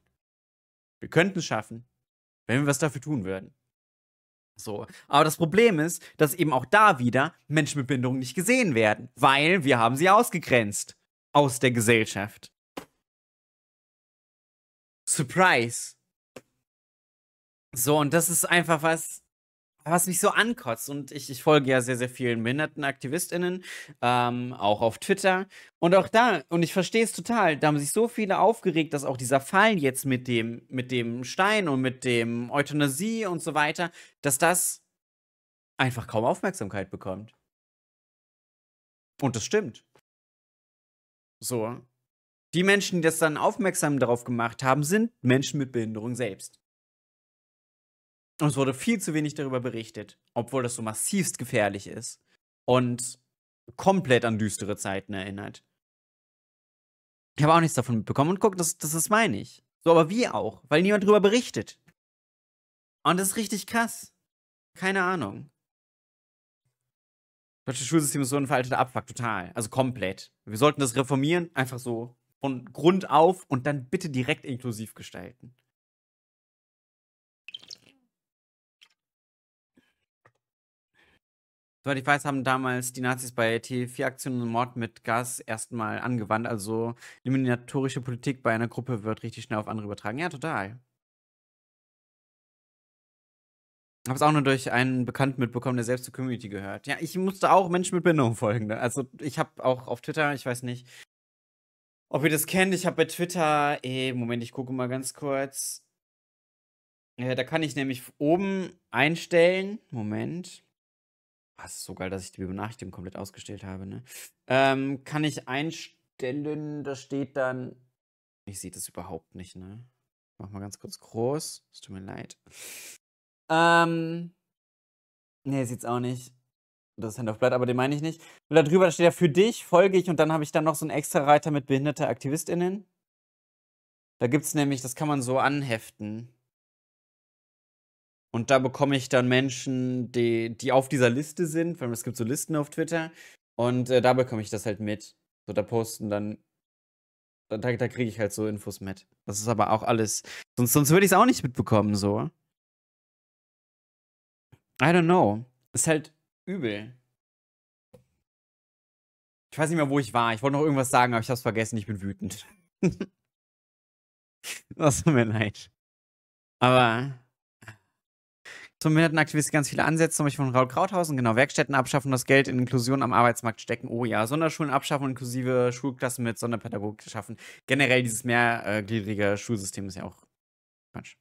Wir könnten es schaffen, wenn wir was dafür tun würden. So. Aber das Problem ist, dass eben auch da wieder Menschen mit Behinderung nicht gesehen werden, weil wir haben sie ausgegrenzt aus der Gesellschaft. Surprise. So, und das ist einfach was, was mich so ankotzt. Und ich, ich folge ja sehr, sehr vielen BehindertenaktivistInnen, ähm, auch auf Twitter. Und auch da, und ich verstehe es total, da haben sich so viele aufgeregt, dass auch dieser Fall jetzt mit dem, mit dem Stein und mit dem Euthanasie und so weiter, dass das einfach kaum Aufmerksamkeit bekommt. Und das stimmt. So. Die Menschen, die das dann aufmerksam darauf gemacht haben, sind Menschen mit Behinderung selbst. Und es wurde viel zu wenig darüber berichtet, obwohl das so massivst gefährlich ist und komplett an düstere Zeiten erinnert. Ich habe auch nichts davon mitbekommen und guck, das, das ist meine ich. So, aber wie auch, weil niemand darüber berichtet. Und das ist richtig krass. Keine Ahnung. Das deutsche Schulsystem ist so ein veralteter Abfuck, total. Also komplett. Wir sollten das reformieren, einfach so von Grund auf und dann bitte direkt inklusiv gestalten. Soweit ich weiß, haben damals die Nazis bei T4-Aktionen und Mord mit Gas erstmal angewandt. Also eliminatorische Politik bei einer Gruppe wird richtig schnell auf andere übertragen. Ja, total. Habe es auch nur durch einen Bekannten mitbekommen, der selbst zur Community gehört. Ja, ich musste auch Menschen mit Behinderung folgen. Ne? Also ich habe auch auf Twitter, ich weiß nicht, ob ihr das kennt, ich habe bei Twitter, eh, Moment, ich gucke mal ganz kurz. Ja, da kann ich nämlich oben einstellen. Moment. Was ist so geil, dass ich die Benachrichtigung komplett ausgestellt habe, ne? Ähm, kann ich einstellen, da steht dann. Ich sehe das überhaupt nicht, ne? Mach mal ganz kurz groß. Es tut mir leid. Ähm. Ne, sieht's auch nicht. Das ist Hand auf Blatt, aber den meine ich nicht. Und da drüber steht ja für dich, folge ich und dann habe ich dann noch so einen extra Reiter mit behinderte AktivistInnen. Da gibt's nämlich, das kann man so anheften. Und da bekomme ich dann Menschen, die, die auf dieser Liste sind, weil es gibt so Listen auf Twitter. Und äh, da bekomme ich das halt mit. So, da posten dann. Da, da kriege ich halt so Infos mit. Das ist aber auch alles. Sonst, sonst würde ich es auch nicht mitbekommen, so. I don't know. Ist halt übel. Ich weiß nicht mehr, wo ich war. Ich wollte noch irgendwas sagen, aber ich habe es vergessen. Ich bin wütend. das tut mir leid. Aber zum Behindertenaktivisten ganz viele Ansätze, zum Beispiel von Raul Krauthausen, genau, Werkstätten abschaffen, das Geld in Inklusion am Arbeitsmarkt stecken. Oh ja, Sonderschulen abschaffen, inklusive Schulklassen mit Sonderpädagogik schaffen. Generell dieses mehrgliedrige Schulsystem ist ja auch Quatsch.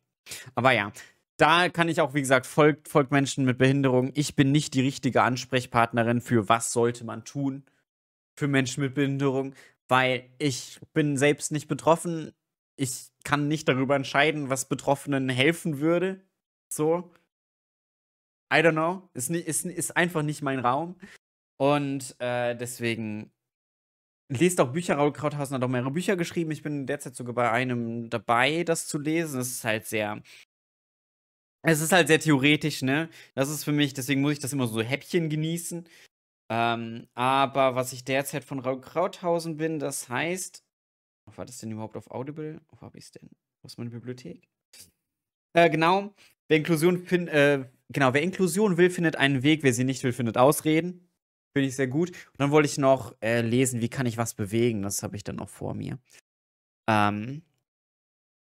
Aber ja, da kann ich auch, wie gesagt, folgt, folgt Menschen mit Behinderung. Ich bin nicht die richtige Ansprechpartnerin für was sollte man tun für Menschen mit Behinderung, weil ich bin selbst nicht betroffen. Ich kann nicht darüber entscheiden, was Betroffenen helfen würde. So. I don't know. Ist, ist, ist einfach nicht mein Raum. Und äh, deswegen lest auch Bücher. Raul Krauthausen hat auch mehrere Bücher geschrieben. Ich bin derzeit sogar bei einem dabei, das zu lesen. Es ist halt sehr. Es ist halt sehr theoretisch, ne? Das ist für mich, deswegen muss ich das immer so Häppchen genießen. Ähm, aber was ich derzeit von Raul Krauthausen bin, das heißt. War das denn überhaupt auf Audible? Wo habe ich es denn? Wo ist meine Bibliothek? Äh, genau. Wer Inklusion, fin äh, genau, wer Inklusion will, findet einen Weg. Wer sie nicht will, findet Ausreden. Finde ich sehr gut. Und dann wollte ich noch äh, lesen, wie kann ich was bewegen. Das habe ich dann noch vor mir. Ähm,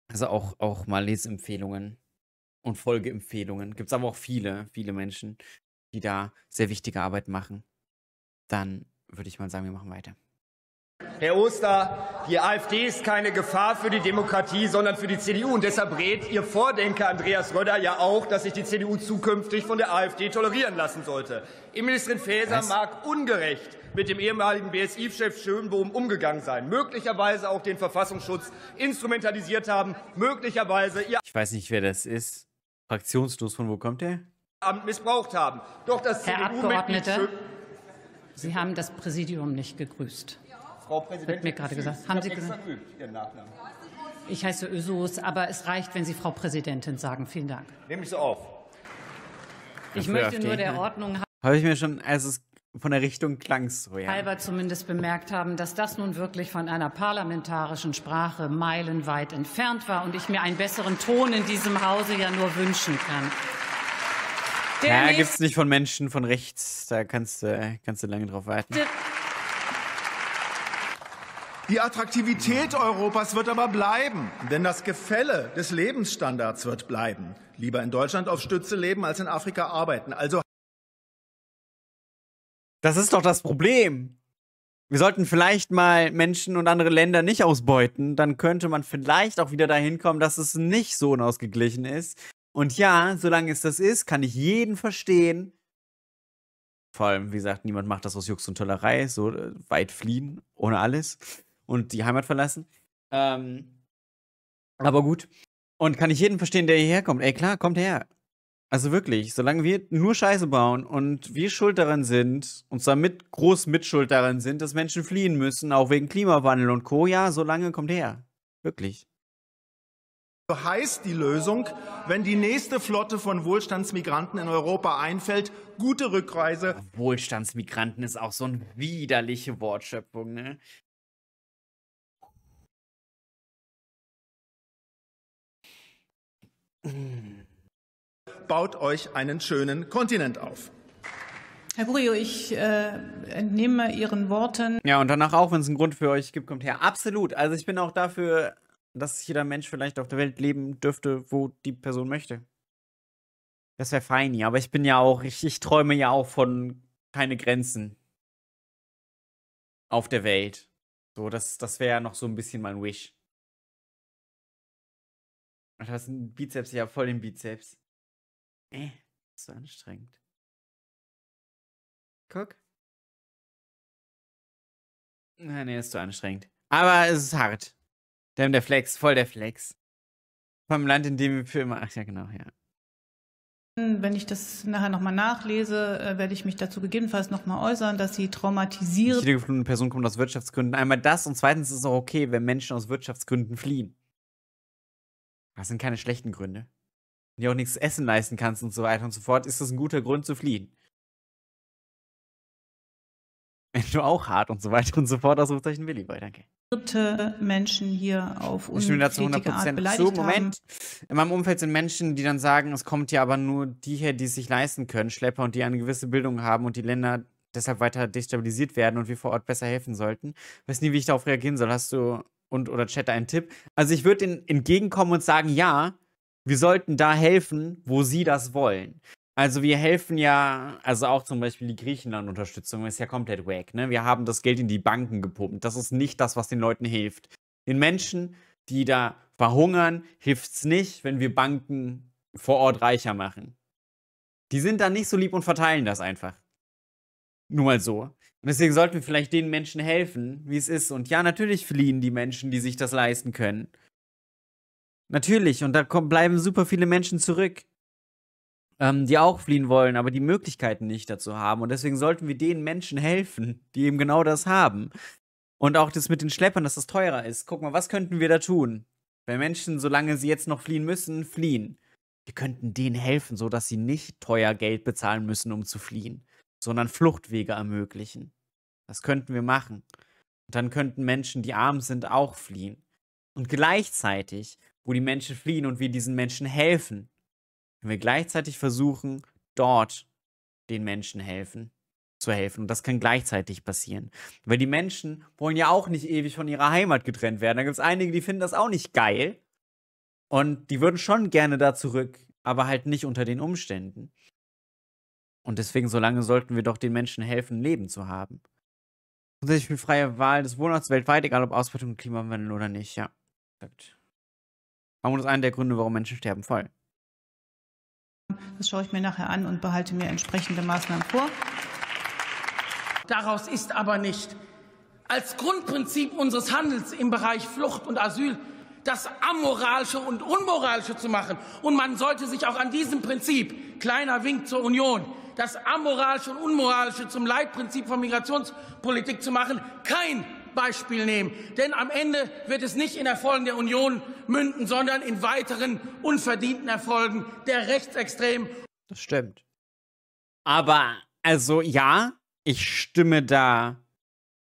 also auch, auch mal Lesempfehlungen und Folgeempfehlungen. Gibt es aber auch viele, viele Menschen, die da sehr wichtige Arbeit machen. Dann würde ich mal sagen, wir machen weiter. Herr Oster, die AfD ist keine Gefahr für die Demokratie, sondern für die CDU. Und deshalb rät Ihr Vordenker Andreas Röder ja auch, dass sich die CDU zukünftig von der AfD tolerieren lassen sollte. Innenministerin Faeser Was? mag ungerecht mit dem ehemaligen BSI-Chef Schönbohm umgegangen sein, möglicherweise auch den Verfassungsschutz instrumentalisiert haben, möglicherweise ihr Ich weiß nicht, wer das ist. Fraktionslos, von wo kommt der? Amt missbraucht haben. Doch das Herr Abgeordneter, Sie haben das Präsidium nicht gegrüßt. Frau Präsidentin, wird mir gerade gesagt. Haben Sie gesagt? Geübt, Ihren Nachnamen. Ich heiße Ösus, aber es reicht, wenn Sie Frau Präsidentin sagen. Vielen Dank. Nehme ich so auf. Ich möchte nur der Ordnung Habe ich mir schon, also es von der Richtung klang es so, ja. halber zumindest bemerkt haben, dass das nun wirklich von einer parlamentarischen Sprache meilenweit entfernt war und ich mir einen besseren Ton in diesem Hause ja nur wünschen kann. Der ja, gibt es nicht von Menschen von rechts. Da kannst du, kannst du lange drauf warten. Die Attraktivität Europas wird aber bleiben, denn das Gefälle des Lebensstandards wird bleiben. Lieber in Deutschland auf Stütze leben als in Afrika arbeiten. Also das ist doch das Problem. Wir sollten vielleicht mal Menschen und andere Länder nicht ausbeuten. Dann könnte man vielleicht auch wieder dahin kommen, dass es nicht so unausgeglichen ist. Und ja, solange es das ist, kann ich jeden verstehen. Vor allem, wie gesagt, niemand macht das aus Jux und Tollerei, so äh, weit fliehen, ohne alles und die Heimat verlassen. Ähm, aber gut. Und kann ich jeden verstehen, der hierher kommt? Ey, klar, kommt her. Also wirklich, solange wir nur Scheiße bauen und wir schuld daran sind, und zwar mit groß Mitschuld daran sind, dass Menschen fliehen müssen, auch wegen Klimawandel und Co., ja, solange kommt her. Wirklich. Heißt die Lösung, wenn die nächste Flotte von Wohlstandsmigranten in Europa einfällt, gute Rückreise. Wohlstandsmigranten ist auch so eine widerliche Wortschöpfung, ne? Baut euch einen schönen Kontinent auf. Herr Burio, ich äh, entnehme Ihren Worten. Ja, und danach auch, wenn es einen Grund für euch gibt, kommt her. Absolut. Also ich bin auch dafür, dass jeder Mensch vielleicht auf der Welt leben dürfte, wo die Person möchte. Das wäre fein, ja. Aber ich bin ja auch, ich, ich träume ja auch von keine Grenzen auf der Welt. So, das, das wäre ja noch so ein bisschen mein Wish. Ach, das ist ein Bizeps, ja, voll den Bizeps. Äh, ist so anstrengend. Guck. Nein, nee, ist zu anstrengend. Aber es ist hart. Denn der Flex, voll der Flex. Vom Land, in dem wir für immer. Ach ja, genau, ja. Wenn ich das nachher nochmal nachlese, äh, werde ich mich dazu gegebenenfalls nochmal äußern, dass sie traumatisiert. Jede geflohene Person kommt aus Wirtschaftsgründen. Einmal das und zweitens ist es auch okay, wenn Menschen aus Wirtschaftsgründen fliehen. Das sind keine schlechten Gründe. Wenn du auch nichts essen leisten kannst und so weiter und so fort, ist das ein guter Grund zu fliehen. Wenn du auch hart und so weiter und so fort, Ausrufezeichen Willi, weil danke. Menschen hier auf Ich stimme dazu 100% beleidigt zu. Moment. In meinem Umfeld sind Menschen, die dann sagen, es kommt ja aber nur die her, die es sich leisten können, Schlepper und die eine gewisse Bildung haben und die Länder deshalb weiter destabilisiert werden und wir vor Ort besser helfen sollten. Weiß nie, wie ich darauf reagieren soll. Hast du und oder Chat einen Tipp? Also ich würde ihnen entgegenkommen und sagen, ja, wir sollten da helfen, wo sie das wollen. Also wir helfen ja, also auch zum Beispiel die Griechenland-Unterstützung ist ja komplett wack. Ne? Wir haben das Geld in die Banken gepumpt. Das ist nicht das, was den Leuten hilft. Den Menschen, die da verhungern, hilft es nicht, wenn wir Banken vor Ort reicher machen. Die sind da nicht so lieb und verteilen das einfach. Nur mal so. Und deswegen sollten wir vielleicht den Menschen helfen, wie es ist. Und ja, natürlich fliehen die Menschen, die sich das leisten können. Natürlich. Und da kommen, bleiben super viele Menschen zurück ähm, die auch fliehen wollen, aber die Möglichkeiten nicht dazu haben. Und deswegen sollten wir den Menschen helfen, die eben genau das haben. Und auch das mit den Schleppern, dass das teurer ist. Guck mal, was könnten wir da tun? Wenn Menschen, solange sie jetzt noch fliehen müssen, fliehen. Wir könnten denen helfen, sodass sie nicht teuer Geld bezahlen müssen, um zu fliehen, sondern Fluchtwege ermöglichen. Das könnten wir machen. Und dann könnten Menschen, die arm sind, auch fliehen. Und gleichzeitig, wo die Menschen fliehen und wir diesen Menschen helfen, wenn wir gleichzeitig versuchen, dort den Menschen helfen, zu helfen. Und das kann gleichzeitig passieren. Weil die Menschen wollen ja auch nicht ewig von ihrer Heimat getrennt werden. Da gibt es einige, die finden das auch nicht geil. Und die würden schon gerne da zurück, aber halt nicht unter den Umständen. Und deswegen, solange sollten wir doch den Menschen helfen, Leben zu haben. Grundsätzlich für freie Wahl des Wohnorts weltweit, egal ob Ausbeutung und Klimawandel oder nicht, ja. Armut ist einer der Gründe, warum Menschen sterben, voll. Das schaue ich mir nachher an und behalte mir entsprechende Maßnahmen vor. Daraus ist aber nicht als Grundprinzip unseres Handels im Bereich Flucht und Asyl das Amoralische und Unmoralische zu machen. Und man sollte sich auch an diesem Prinzip, kleiner Wink zur Union, das Amoralische und Unmoralische zum Leitprinzip von Migrationspolitik zu machen, kein Beispiel nehmen. Denn am Ende wird es nicht in Erfolgen der Union münden, sondern in weiteren unverdienten Erfolgen der Rechtsextremen. Das stimmt. Aber, also ja, ich stimme da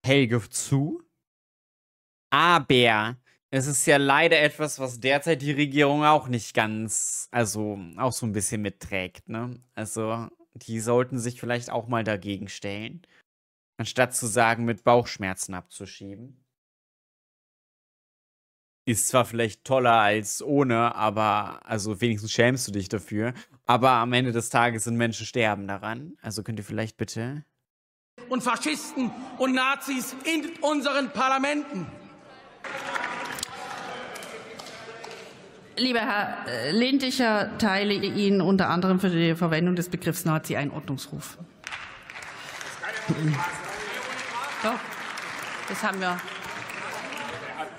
Helge zu. Aber es ist ja leider etwas, was derzeit die Regierung auch nicht ganz, also auch so ein bisschen mitträgt, ne? Also, die sollten sich vielleicht auch mal dagegen stellen. Anstatt zu sagen, mit Bauchschmerzen abzuschieben. Ist zwar vielleicht toller als ohne, aber also wenigstens schämst du dich dafür. Aber am Ende des Tages sind Menschen sterben daran. Also könnt ihr vielleicht bitte. Und Faschisten und Nazis in unseren Parlamenten. Lieber Herr äh, Lehnt, ich erteile Ihnen unter anderem für die Verwendung des Begriffs Nazi einen Ordnungsruf. Doch, das haben wir.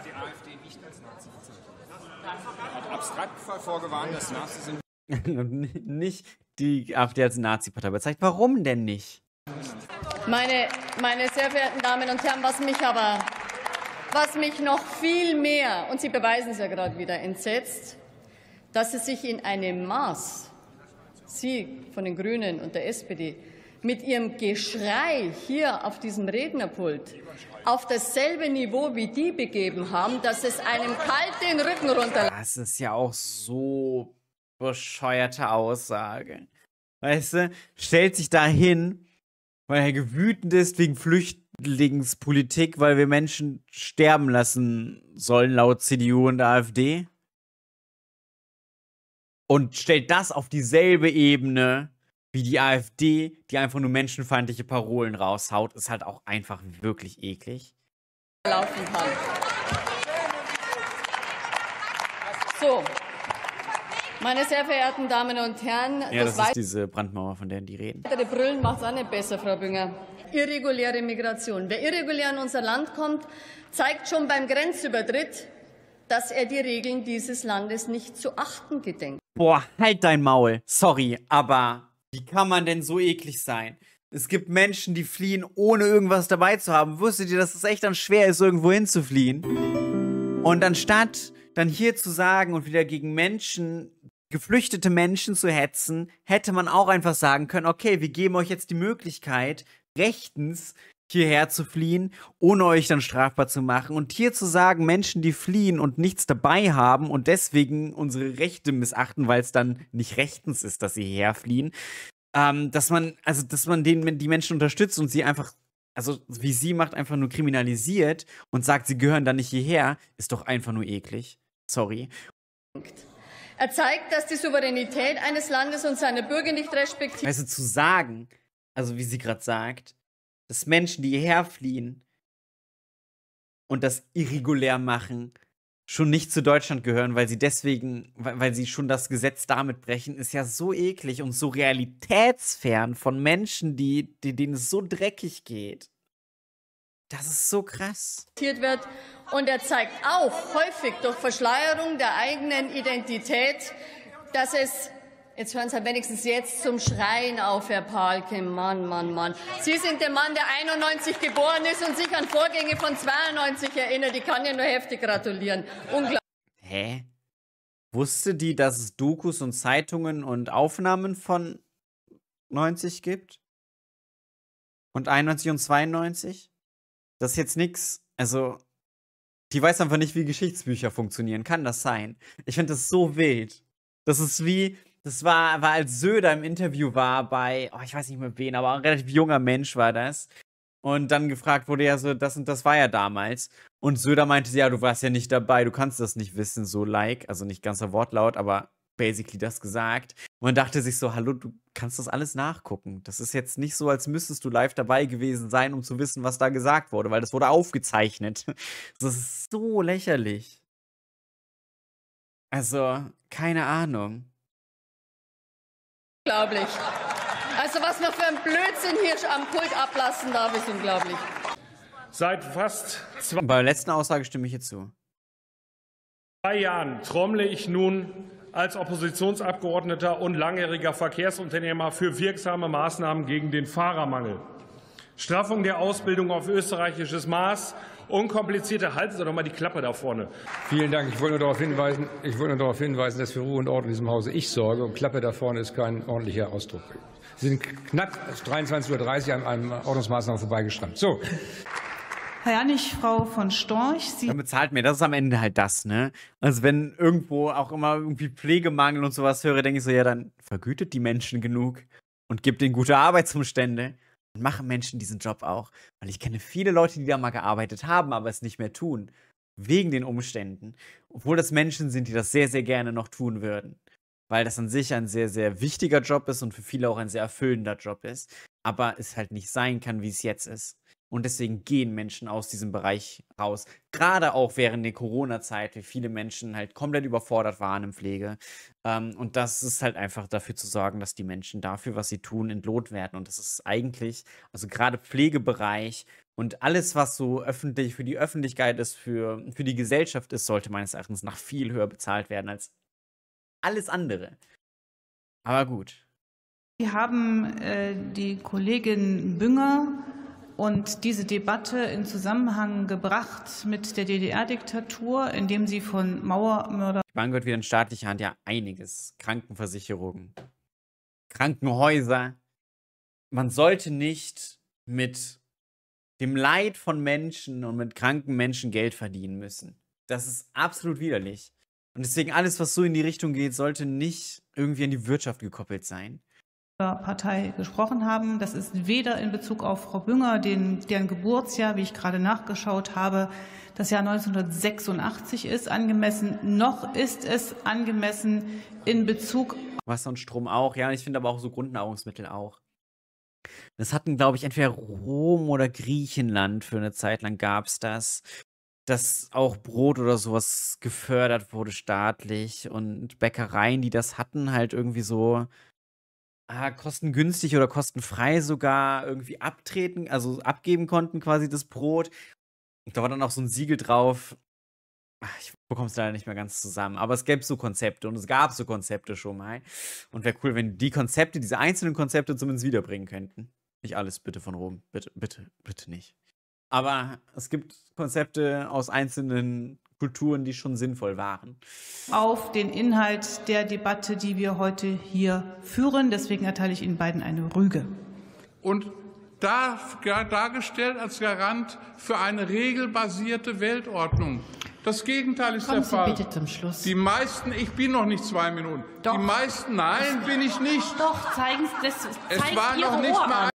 Die AfD nicht als Nazi bezeichnet. Hat abstrakt vorgewarnt, dass Nazis sind. nicht die AfD als Nazi-Partei bezeichnet. Warum denn nicht? Meine, meine sehr verehrten Damen und Herren, was mich aber, was mich noch viel mehr, und Sie beweisen es ja gerade wieder, entsetzt, dass Sie sich in einem Maß, Sie von den Grünen und der SPD, mit ihrem Geschrei hier auf diesem Rednerpult auf dasselbe Niveau wie die begeben haben, dass es einem kalt den Rücken runterläuft. Das ist ja auch so bescheuerte Aussage. Weißt du, stellt sich da hin weil er wütend ist wegen Flüchtlingspolitik, weil wir Menschen sterben lassen sollen, laut CDU und AfD. Und stellt das auf dieselbe Ebene wie die AfD, die einfach nur menschenfeindliche Parolen raushaut, ist halt auch einfach wirklich eklig. Laufen kann. So, meine sehr verehrten Damen und Herren, Ja, das, ist diese Brandmauer, von der die reden. weitere Brüllen macht es auch nicht besser, Frau Bünger. Irreguläre Migration. Wer irregulär in unser Land kommt, zeigt schon beim Grenzübertritt, dass er die Regeln dieses Landes nicht zu achten gedenkt. Boah, halt dein Maul. Sorry, aber wie kann man denn so eklig sein? Es gibt Menschen, die fliehen, ohne irgendwas dabei zu haben. Wusstet ihr, dass es echt dann schwer ist, irgendwo hinzufliehen? Und anstatt dann hier zu sagen und wieder gegen Menschen, geflüchtete Menschen zu hetzen, hätte man auch einfach sagen können, okay, wir geben euch jetzt die Möglichkeit, rechtens hierher zu fliehen, ohne euch dann strafbar zu machen. Und hier zu sagen, Menschen, die fliehen und nichts dabei haben und deswegen unsere Rechte missachten, weil es dann nicht rechtens ist, dass sie hierher fliehen, ähm, dass man, also dass man den, die Menschen unterstützt und sie einfach, also wie sie macht, einfach nur kriminalisiert und sagt, sie gehören da nicht hierher, ist doch einfach nur eklig. Sorry. Er zeigt, dass die Souveränität eines Landes und seiner Bürger nicht respektiert. Also zu sagen, also wie sie gerade sagt, dass Menschen, die hierher fliehen und das irregulär machen, schon nicht zu Deutschland gehören, weil sie deswegen, weil, weil sie schon das Gesetz damit brechen, ist ja so eklig und so realitätsfern von Menschen, die, die denen es so dreckig geht. Das ist so krass. wird. Und er zeigt auch häufig durch Verschleierung der eigenen Identität, dass es Jetzt hören Sie wenigstens jetzt zum Schreien auf, Herr Palke. Mann, Mann, Mann. Sie sind der Mann, der 91 geboren ist und sich an Vorgänge von 92 erinnert. Ich kann ja nur heftig gratulieren. Unglaublich. Hä? Wusste die, dass es Dokus und Zeitungen und Aufnahmen von 90 gibt? Und 91 und 92? Das ist jetzt nix. Also, die weiß einfach nicht, wie Geschichtsbücher funktionieren. Kann das sein? Ich finde das so wild. Das ist wie, das war, war als Söder im Interview war bei, oh, ich weiß nicht mehr wen, aber ein relativ junger Mensch war das. Und dann gefragt wurde ja so, das und das war ja damals. Und Söder meinte, ja, du warst ja nicht dabei, du kannst das nicht wissen, so like, also nicht ganzer Wortlaut, aber basically das gesagt. Und man dachte sich so, hallo, du kannst das alles nachgucken. Das ist jetzt nicht so, als müsstest du live dabei gewesen sein, um zu wissen, was da gesagt wurde, weil das wurde aufgezeichnet. Das ist so lächerlich. Also, keine Ahnung. Unglaublich. Also was man für ein Blödsinn hier am Pult ablassen darf, ist unglaublich. Seit fast zwei Bei der letzten Aussage stimme ich hier zu. Jahren trommle ich nun als Oppositionsabgeordneter und langjähriger Verkehrsunternehmer für wirksame Maßnahmen gegen den Fahrermangel. Straffung der Ausbildung auf österreichisches Maß, unkomplizierte Halten Sie doch mal die Klappe da vorne. Vielen Dank. Ich wollte nur darauf hinweisen, ich wollte nur darauf hinweisen dass für Ruhe und Ordnung in diesem Hause ich sorge. Und Klappe da vorne ist kein ordentlicher Ausdruck. Sie sind knapp 23.30 Uhr an einem Ordnungsmaßnahmen vorbeigeschrammt. So. Herr Janich, Frau von Storch, Sie. Dann bezahlt mir, das ist am Ende halt das, ne? Also wenn irgendwo auch immer irgendwie Pflegemangel und sowas höre, denke ich so, ja, dann vergütet die Menschen genug und gibt ihnen gute Arbeitsumstände. Und machen Menschen diesen Job auch. Weil ich kenne viele Leute, die da mal gearbeitet haben, aber es nicht mehr tun. Wegen den Umständen. Obwohl das Menschen sind, die das sehr, sehr gerne noch tun würden. Weil das an sich ein sehr, sehr wichtiger Job ist und für viele auch ein sehr erfüllender Job ist. Aber es halt nicht sein kann, wie es jetzt ist. Und deswegen gehen Menschen aus diesem Bereich raus. Gerade auch während der Corona-Zeit, wie viele Menschen halt komplett überfordert waren im Pflege. Ähm, und das ist halt einfach dafür zu sorgen, dass die Menschen dafür, was sie tun, entlohnt werden. Und das ist eigentlich, also gerade Pflegebereich und alles, was so öffentlich für die Öffentlichkeit ist, für, für die Gesellschaft ist, sollte meines Erachtens nach viel höher bezahlt werden als alles andere. Aber gut. Wir haben äh, die Kollegin Bünger und diese Debatte in Zusammenhang gebracht mit der DDR-Diktatur, indem sie von Mauermörder. Man gehört wieder in staatlicher Hand ja einiges. Krankenversicherungen, Krankenhäuser. Man sollte nicht mit dem Leid von Menschen und mit kranken Menschen Geld verdienen müssen. Das ist absolut widerlich. Und deswegen alles, was so in die Richtung geht, sollte nicht irgendwie an die Wirtschaft gekoppelt sein. Partei gesprochen haben. Das ist weder in Bezug auf Frau Bünger, den, deren Geburtsjahr, wie ich gerade nachgeschaut habe, das Jahr 1986 ist, angemessen, noch ist es angemessen in Bezug Wasser und Strom auch, ja. Ich finde aber auch so Grundnahrungsmittel auch. Das hatten, glaube ich, entweder Rom oder Griechenland für eine Zeit lang gab es das, dass auch Brot oder sowas gefördert wurde staatlich und Bäckereien, die das hatten, halt irgendwie so ah, kostengünstig oder kostenfrei sogar irgendwie abtreten, also abgeben konnten quasi das Brot. Da war dann auch so ein Siegel drauf. Ach, ich bekomme es leider nicht mehr ganz zusammen. Aber es gäbe so Konzepte und es gab so Konzepte schon mal. Und wäre cool, wenn die Konzepte, diese einzelnen Konzepte zumindest wiederbringen könnten. Nicht alles bitte von Rom. Bitte, bitte, bitte nicht. Aber es gibt Konzepte aus einzelnen Kulturen, die schon sinnvoll waren. auf den Inhalt der Debatte, die wir heute hier führen. Deswegen erteile ich Ihnen beiden eine Rüge. und da, dargestellt als Garant für eine regelbasierte Weltordnung. Das Gegenteil ist Kommen der Sie Fall. bitte zum Schluss. Die meisten, ich bin noch nicht zwei Minuten. Doch. Die meisten, nein, bin ich nicht. Doch, zeigen Sie das. Es war Ihre noch nicht Ohr mal.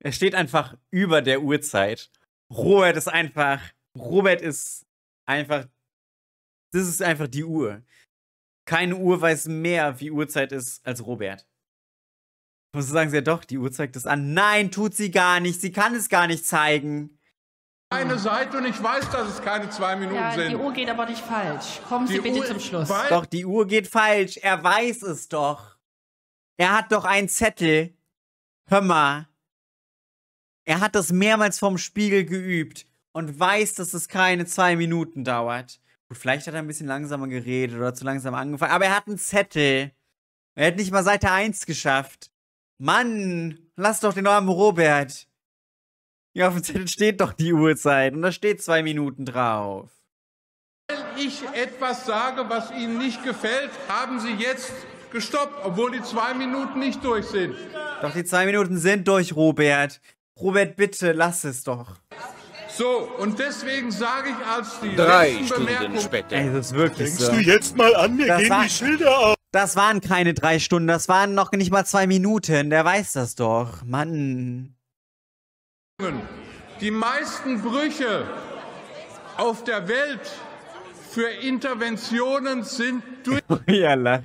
Er steht einfach über der Uhrzeit. Robert ist einfach. Robert ist einfach. Das ist einfach die Uhr. Keine Uhr weiß mehr, wie Uhrzeit ist, als Robert. Musst du sagen, sie ja doch, die Uhr zeigt es an. Nein, tut sie gar nicht. Sie kann es gar nicht zeigen. eine Seite und ich weiß, dass es keine zwei Minuten Ja, die sind. Uhr geht aber nicht falsch. Kommen Sie Die bitte Uhr- zum Schluss. Doch, die Uhr geht falsch. Er weiß es doch. Er hat doch einen Zettel. Hör mal. Er hat das mehrmals vom Spiegel geübt und weiß, dass es keine zwei Minuten dauert. Gut, vielleicht hat er ein bisschen langsamer geredet oder zu langsam angefangen, aber er hat einen Zettel. Er hat nicht mal Seite 1 geschafft. Mann, lass doch den armen Robert. Ja, auf dem Zettel steht doch die Uhrzeit und da steht zwei Minuten drauf. Wenn ich etwas sage, was Ihnen nicht gefällt, haben Sie jetzt gestoppt, obwohl die zwei Minuten nicht durch sind. Doch die zwei Minuten sind durch, Robert. Robert, bitte, lass es doch. So, und deswegen sage ich als die Drei Stunden Bemerkung, später. Ey, das ist wirklich Denkst so. du jetzt mal an, mir Das gehen war- die Schilder auf. Das waren keine drei Stunden, das waren noch nicht mal zwei Minuten. Der weiß das doch. Mann. die meisten Brüche auf der Welt für Interventionen sind ja, lacht.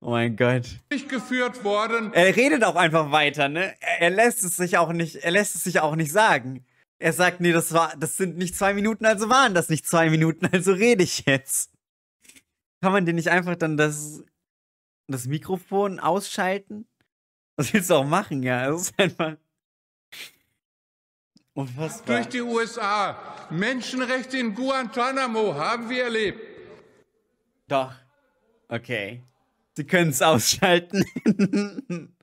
Oh mein Gott. durchgeführt worden. Er redet auch einfach weiter, ne? Er, lässt es sich auch nicht, er lässt es sich auch nicht sagen. Er sagt, nee, das war, das sind nicht zwei Minuten, also waren das nicht zwei Minuten, also rede ich jetzt. Kann man den nicht einfach dann das, das Mikrofon ausschalten? Das willst du auch machen, ja. Das ist einfach. Unfassbar. Durch die USA. Menschenrechte in Guantanamo haben wir erlebt. Doch. Okay. Sie können es ausschalten.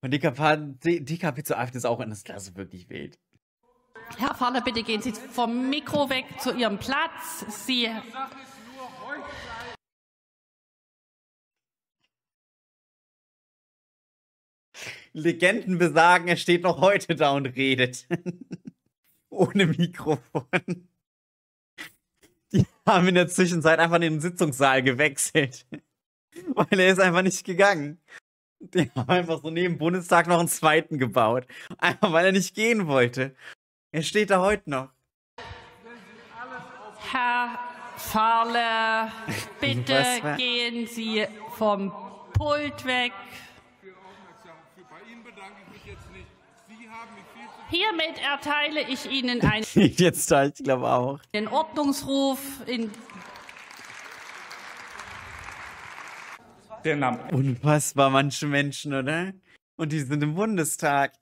Und DKP, DKP zur AfD ist auch in das Klasse wirklich wild. Herr Faller, bitte gehen Sie vom Mikro weg zu Ihrem Platz. Sie. Legenden besagen, er steht noch heute da und redet. Ohne Mikrofon. Die haben in der Zwischenzeit einfach in den Sitzungssaal gewechselt. Weil er ist einfach nicht gegangen. Die haben einfach so neben dem Bundestag noch einen zweiten gebaut. Einfach weil er nicht gehen wollte. Er steht da heute noch. Herr Fahrle, bitte gehen Sie vom Pult weg. Hiermit erteile ich Ihnen einen Jetzt da, ich glaube auch. Ordnungsruf in Der Name. Unfassbar, manche Menschen, oder? Und die sind im Bundestag.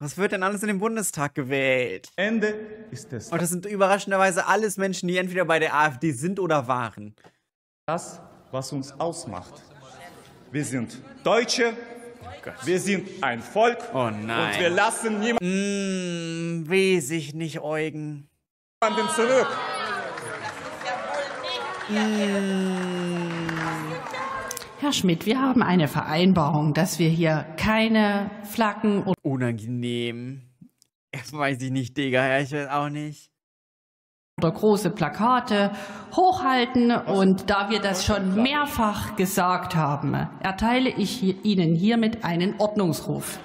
Was wird denn alles in den Bundestag gewählt? Ende ist es. Und das sind überraschenderweise alles Menschen, die entweder bei der AfD sind oder waren. Das, was uns ausmacht. Wir sind Deutsche. Wir sind ein Volk. Oh nein. Und wir lassen Mm, weiß ich nicht, Eugen. niemanden zurück. Herr Schmidt, wir haben eine Vereinbarung, dass wir hier keine Flaggen und. Unangenehm. Das weiß ich nicht, Digga. Ja, ich weiß auch nicht. oder große Plakate hochhalten. Und da wir das schon mehrfach gesagt haben, erteile ich Ihnen hiermit einen Ordnungsruf.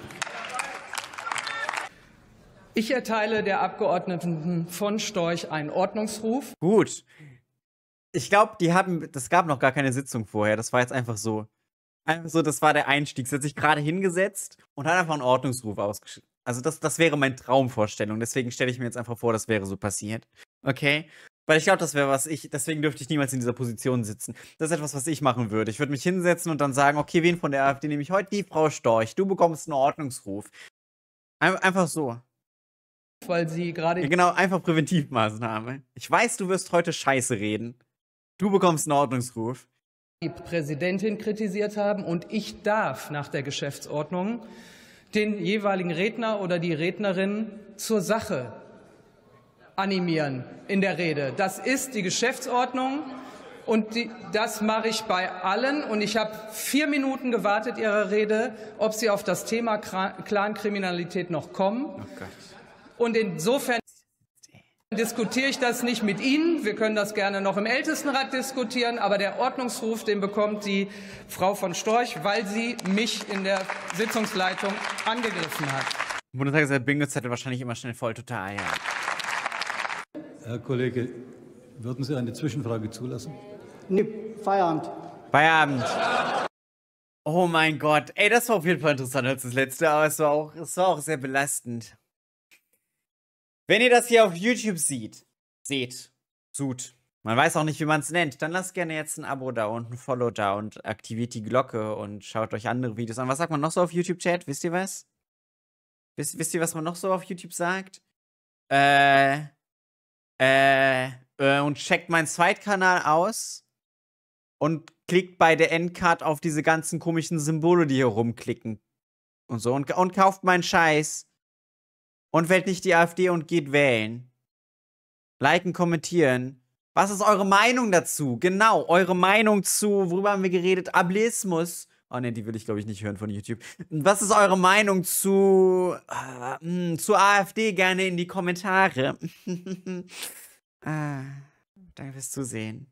Ich erteile der Abgeordneten von Storch einen Ordnungsruf. Gut. Ich glaube, die haben, das gab noch gar keine Sitzung vorher. Das war jetzt einfach so. Einfach so, das war der Einstieg. Sie hat sich gerade hingesetzt und hat einfach einen Ordnungsruf ausgeschrieben. Also das, das wäre meine Traumvorstellung. Deswegen stelle ich mir jetzt einfach vor, das wäre so passiert. Okay? Weil ich glaube, das wäre was ich, deswegen dürfte ich niemals in dieser Position sitzen. Das ist etwas, was ich machen würde. Ich würde mich hinsetzen und dann sagen, okay, wen von der AfD nehme ich heute? Die Frau Storch. Du bekommst einen Ordnungsruf. Ein, einfach so. Weil sie gerade. Ja, genau, einfach Präventivmaßnahme. Ich weiß, du wirst heute Scheiße reden. Du bekommst einen Ordnungsruf. Die Präsidentin kritisiert haben und ich darf nach der Geschäftsordnung den jeweiligen Redner oder die Rednerin zur Sache animieren in der Rede. Das ist die Geschäftsordnung und die, das mache ich bei allen. Und ich habe vier Minuten gewartet, Ihre Rede, ob Sie auf das Thema Clankriminalität noch kommen. Oh und insofern diskutiere ich das nicht mit Ihnen. Wir können das gerne noch im Ältestenrat diskutieren. Aber der Ordnungsruf, den bekommt die Frau von Storch, weil sie mich in der Sitzungsleitung angegriffen hat. Bundestag ist der Bingo-Zettel wahrscheinlich immer schnell voll, total, ja. Herr Kollege, würden Sie eine Zwischenfrage zulassen? Nee, Feierabend. Feierabend. Oh mein Gott. Ey, das war auf jeden Fall interessanter als das letzte, aber es war auch, es war auch sehr belastend. Wenn ihr das hier auf YouTube seht, seht, tut, man weiß auch nicht, wie man es nennt, dann lasst gerne jetzt ein Abo da und ein Follow da und aktiviert die Glocke und schaut euch andere Videos an. Was sagt man noch so auf YouTube-Chat? Wisst ihr was? Wisst, wisst ihr, was man noch so auf YouTube sagt? Äh, äh, äh, und checkt meinen Zweitkanal aus und klickt bei der Endcard auf diese ganzen komischen Symbole, die hier rumklicken. Und so. Und, und kauft meinen Scheiß. Und wählt nicht die AfD und geht wählen. Liken, kommentieren. Was ist eure Meinung dazu? Genau, eure Meinung zu, worüber haben wir geredet? Ableismus. Oh ne, die will ich glaube ich nicht hören von YouTube. Was ist eure Meinung zu, äh, zu AfD? Gerne in die Kommentare. ah, danke fürs Zusehen.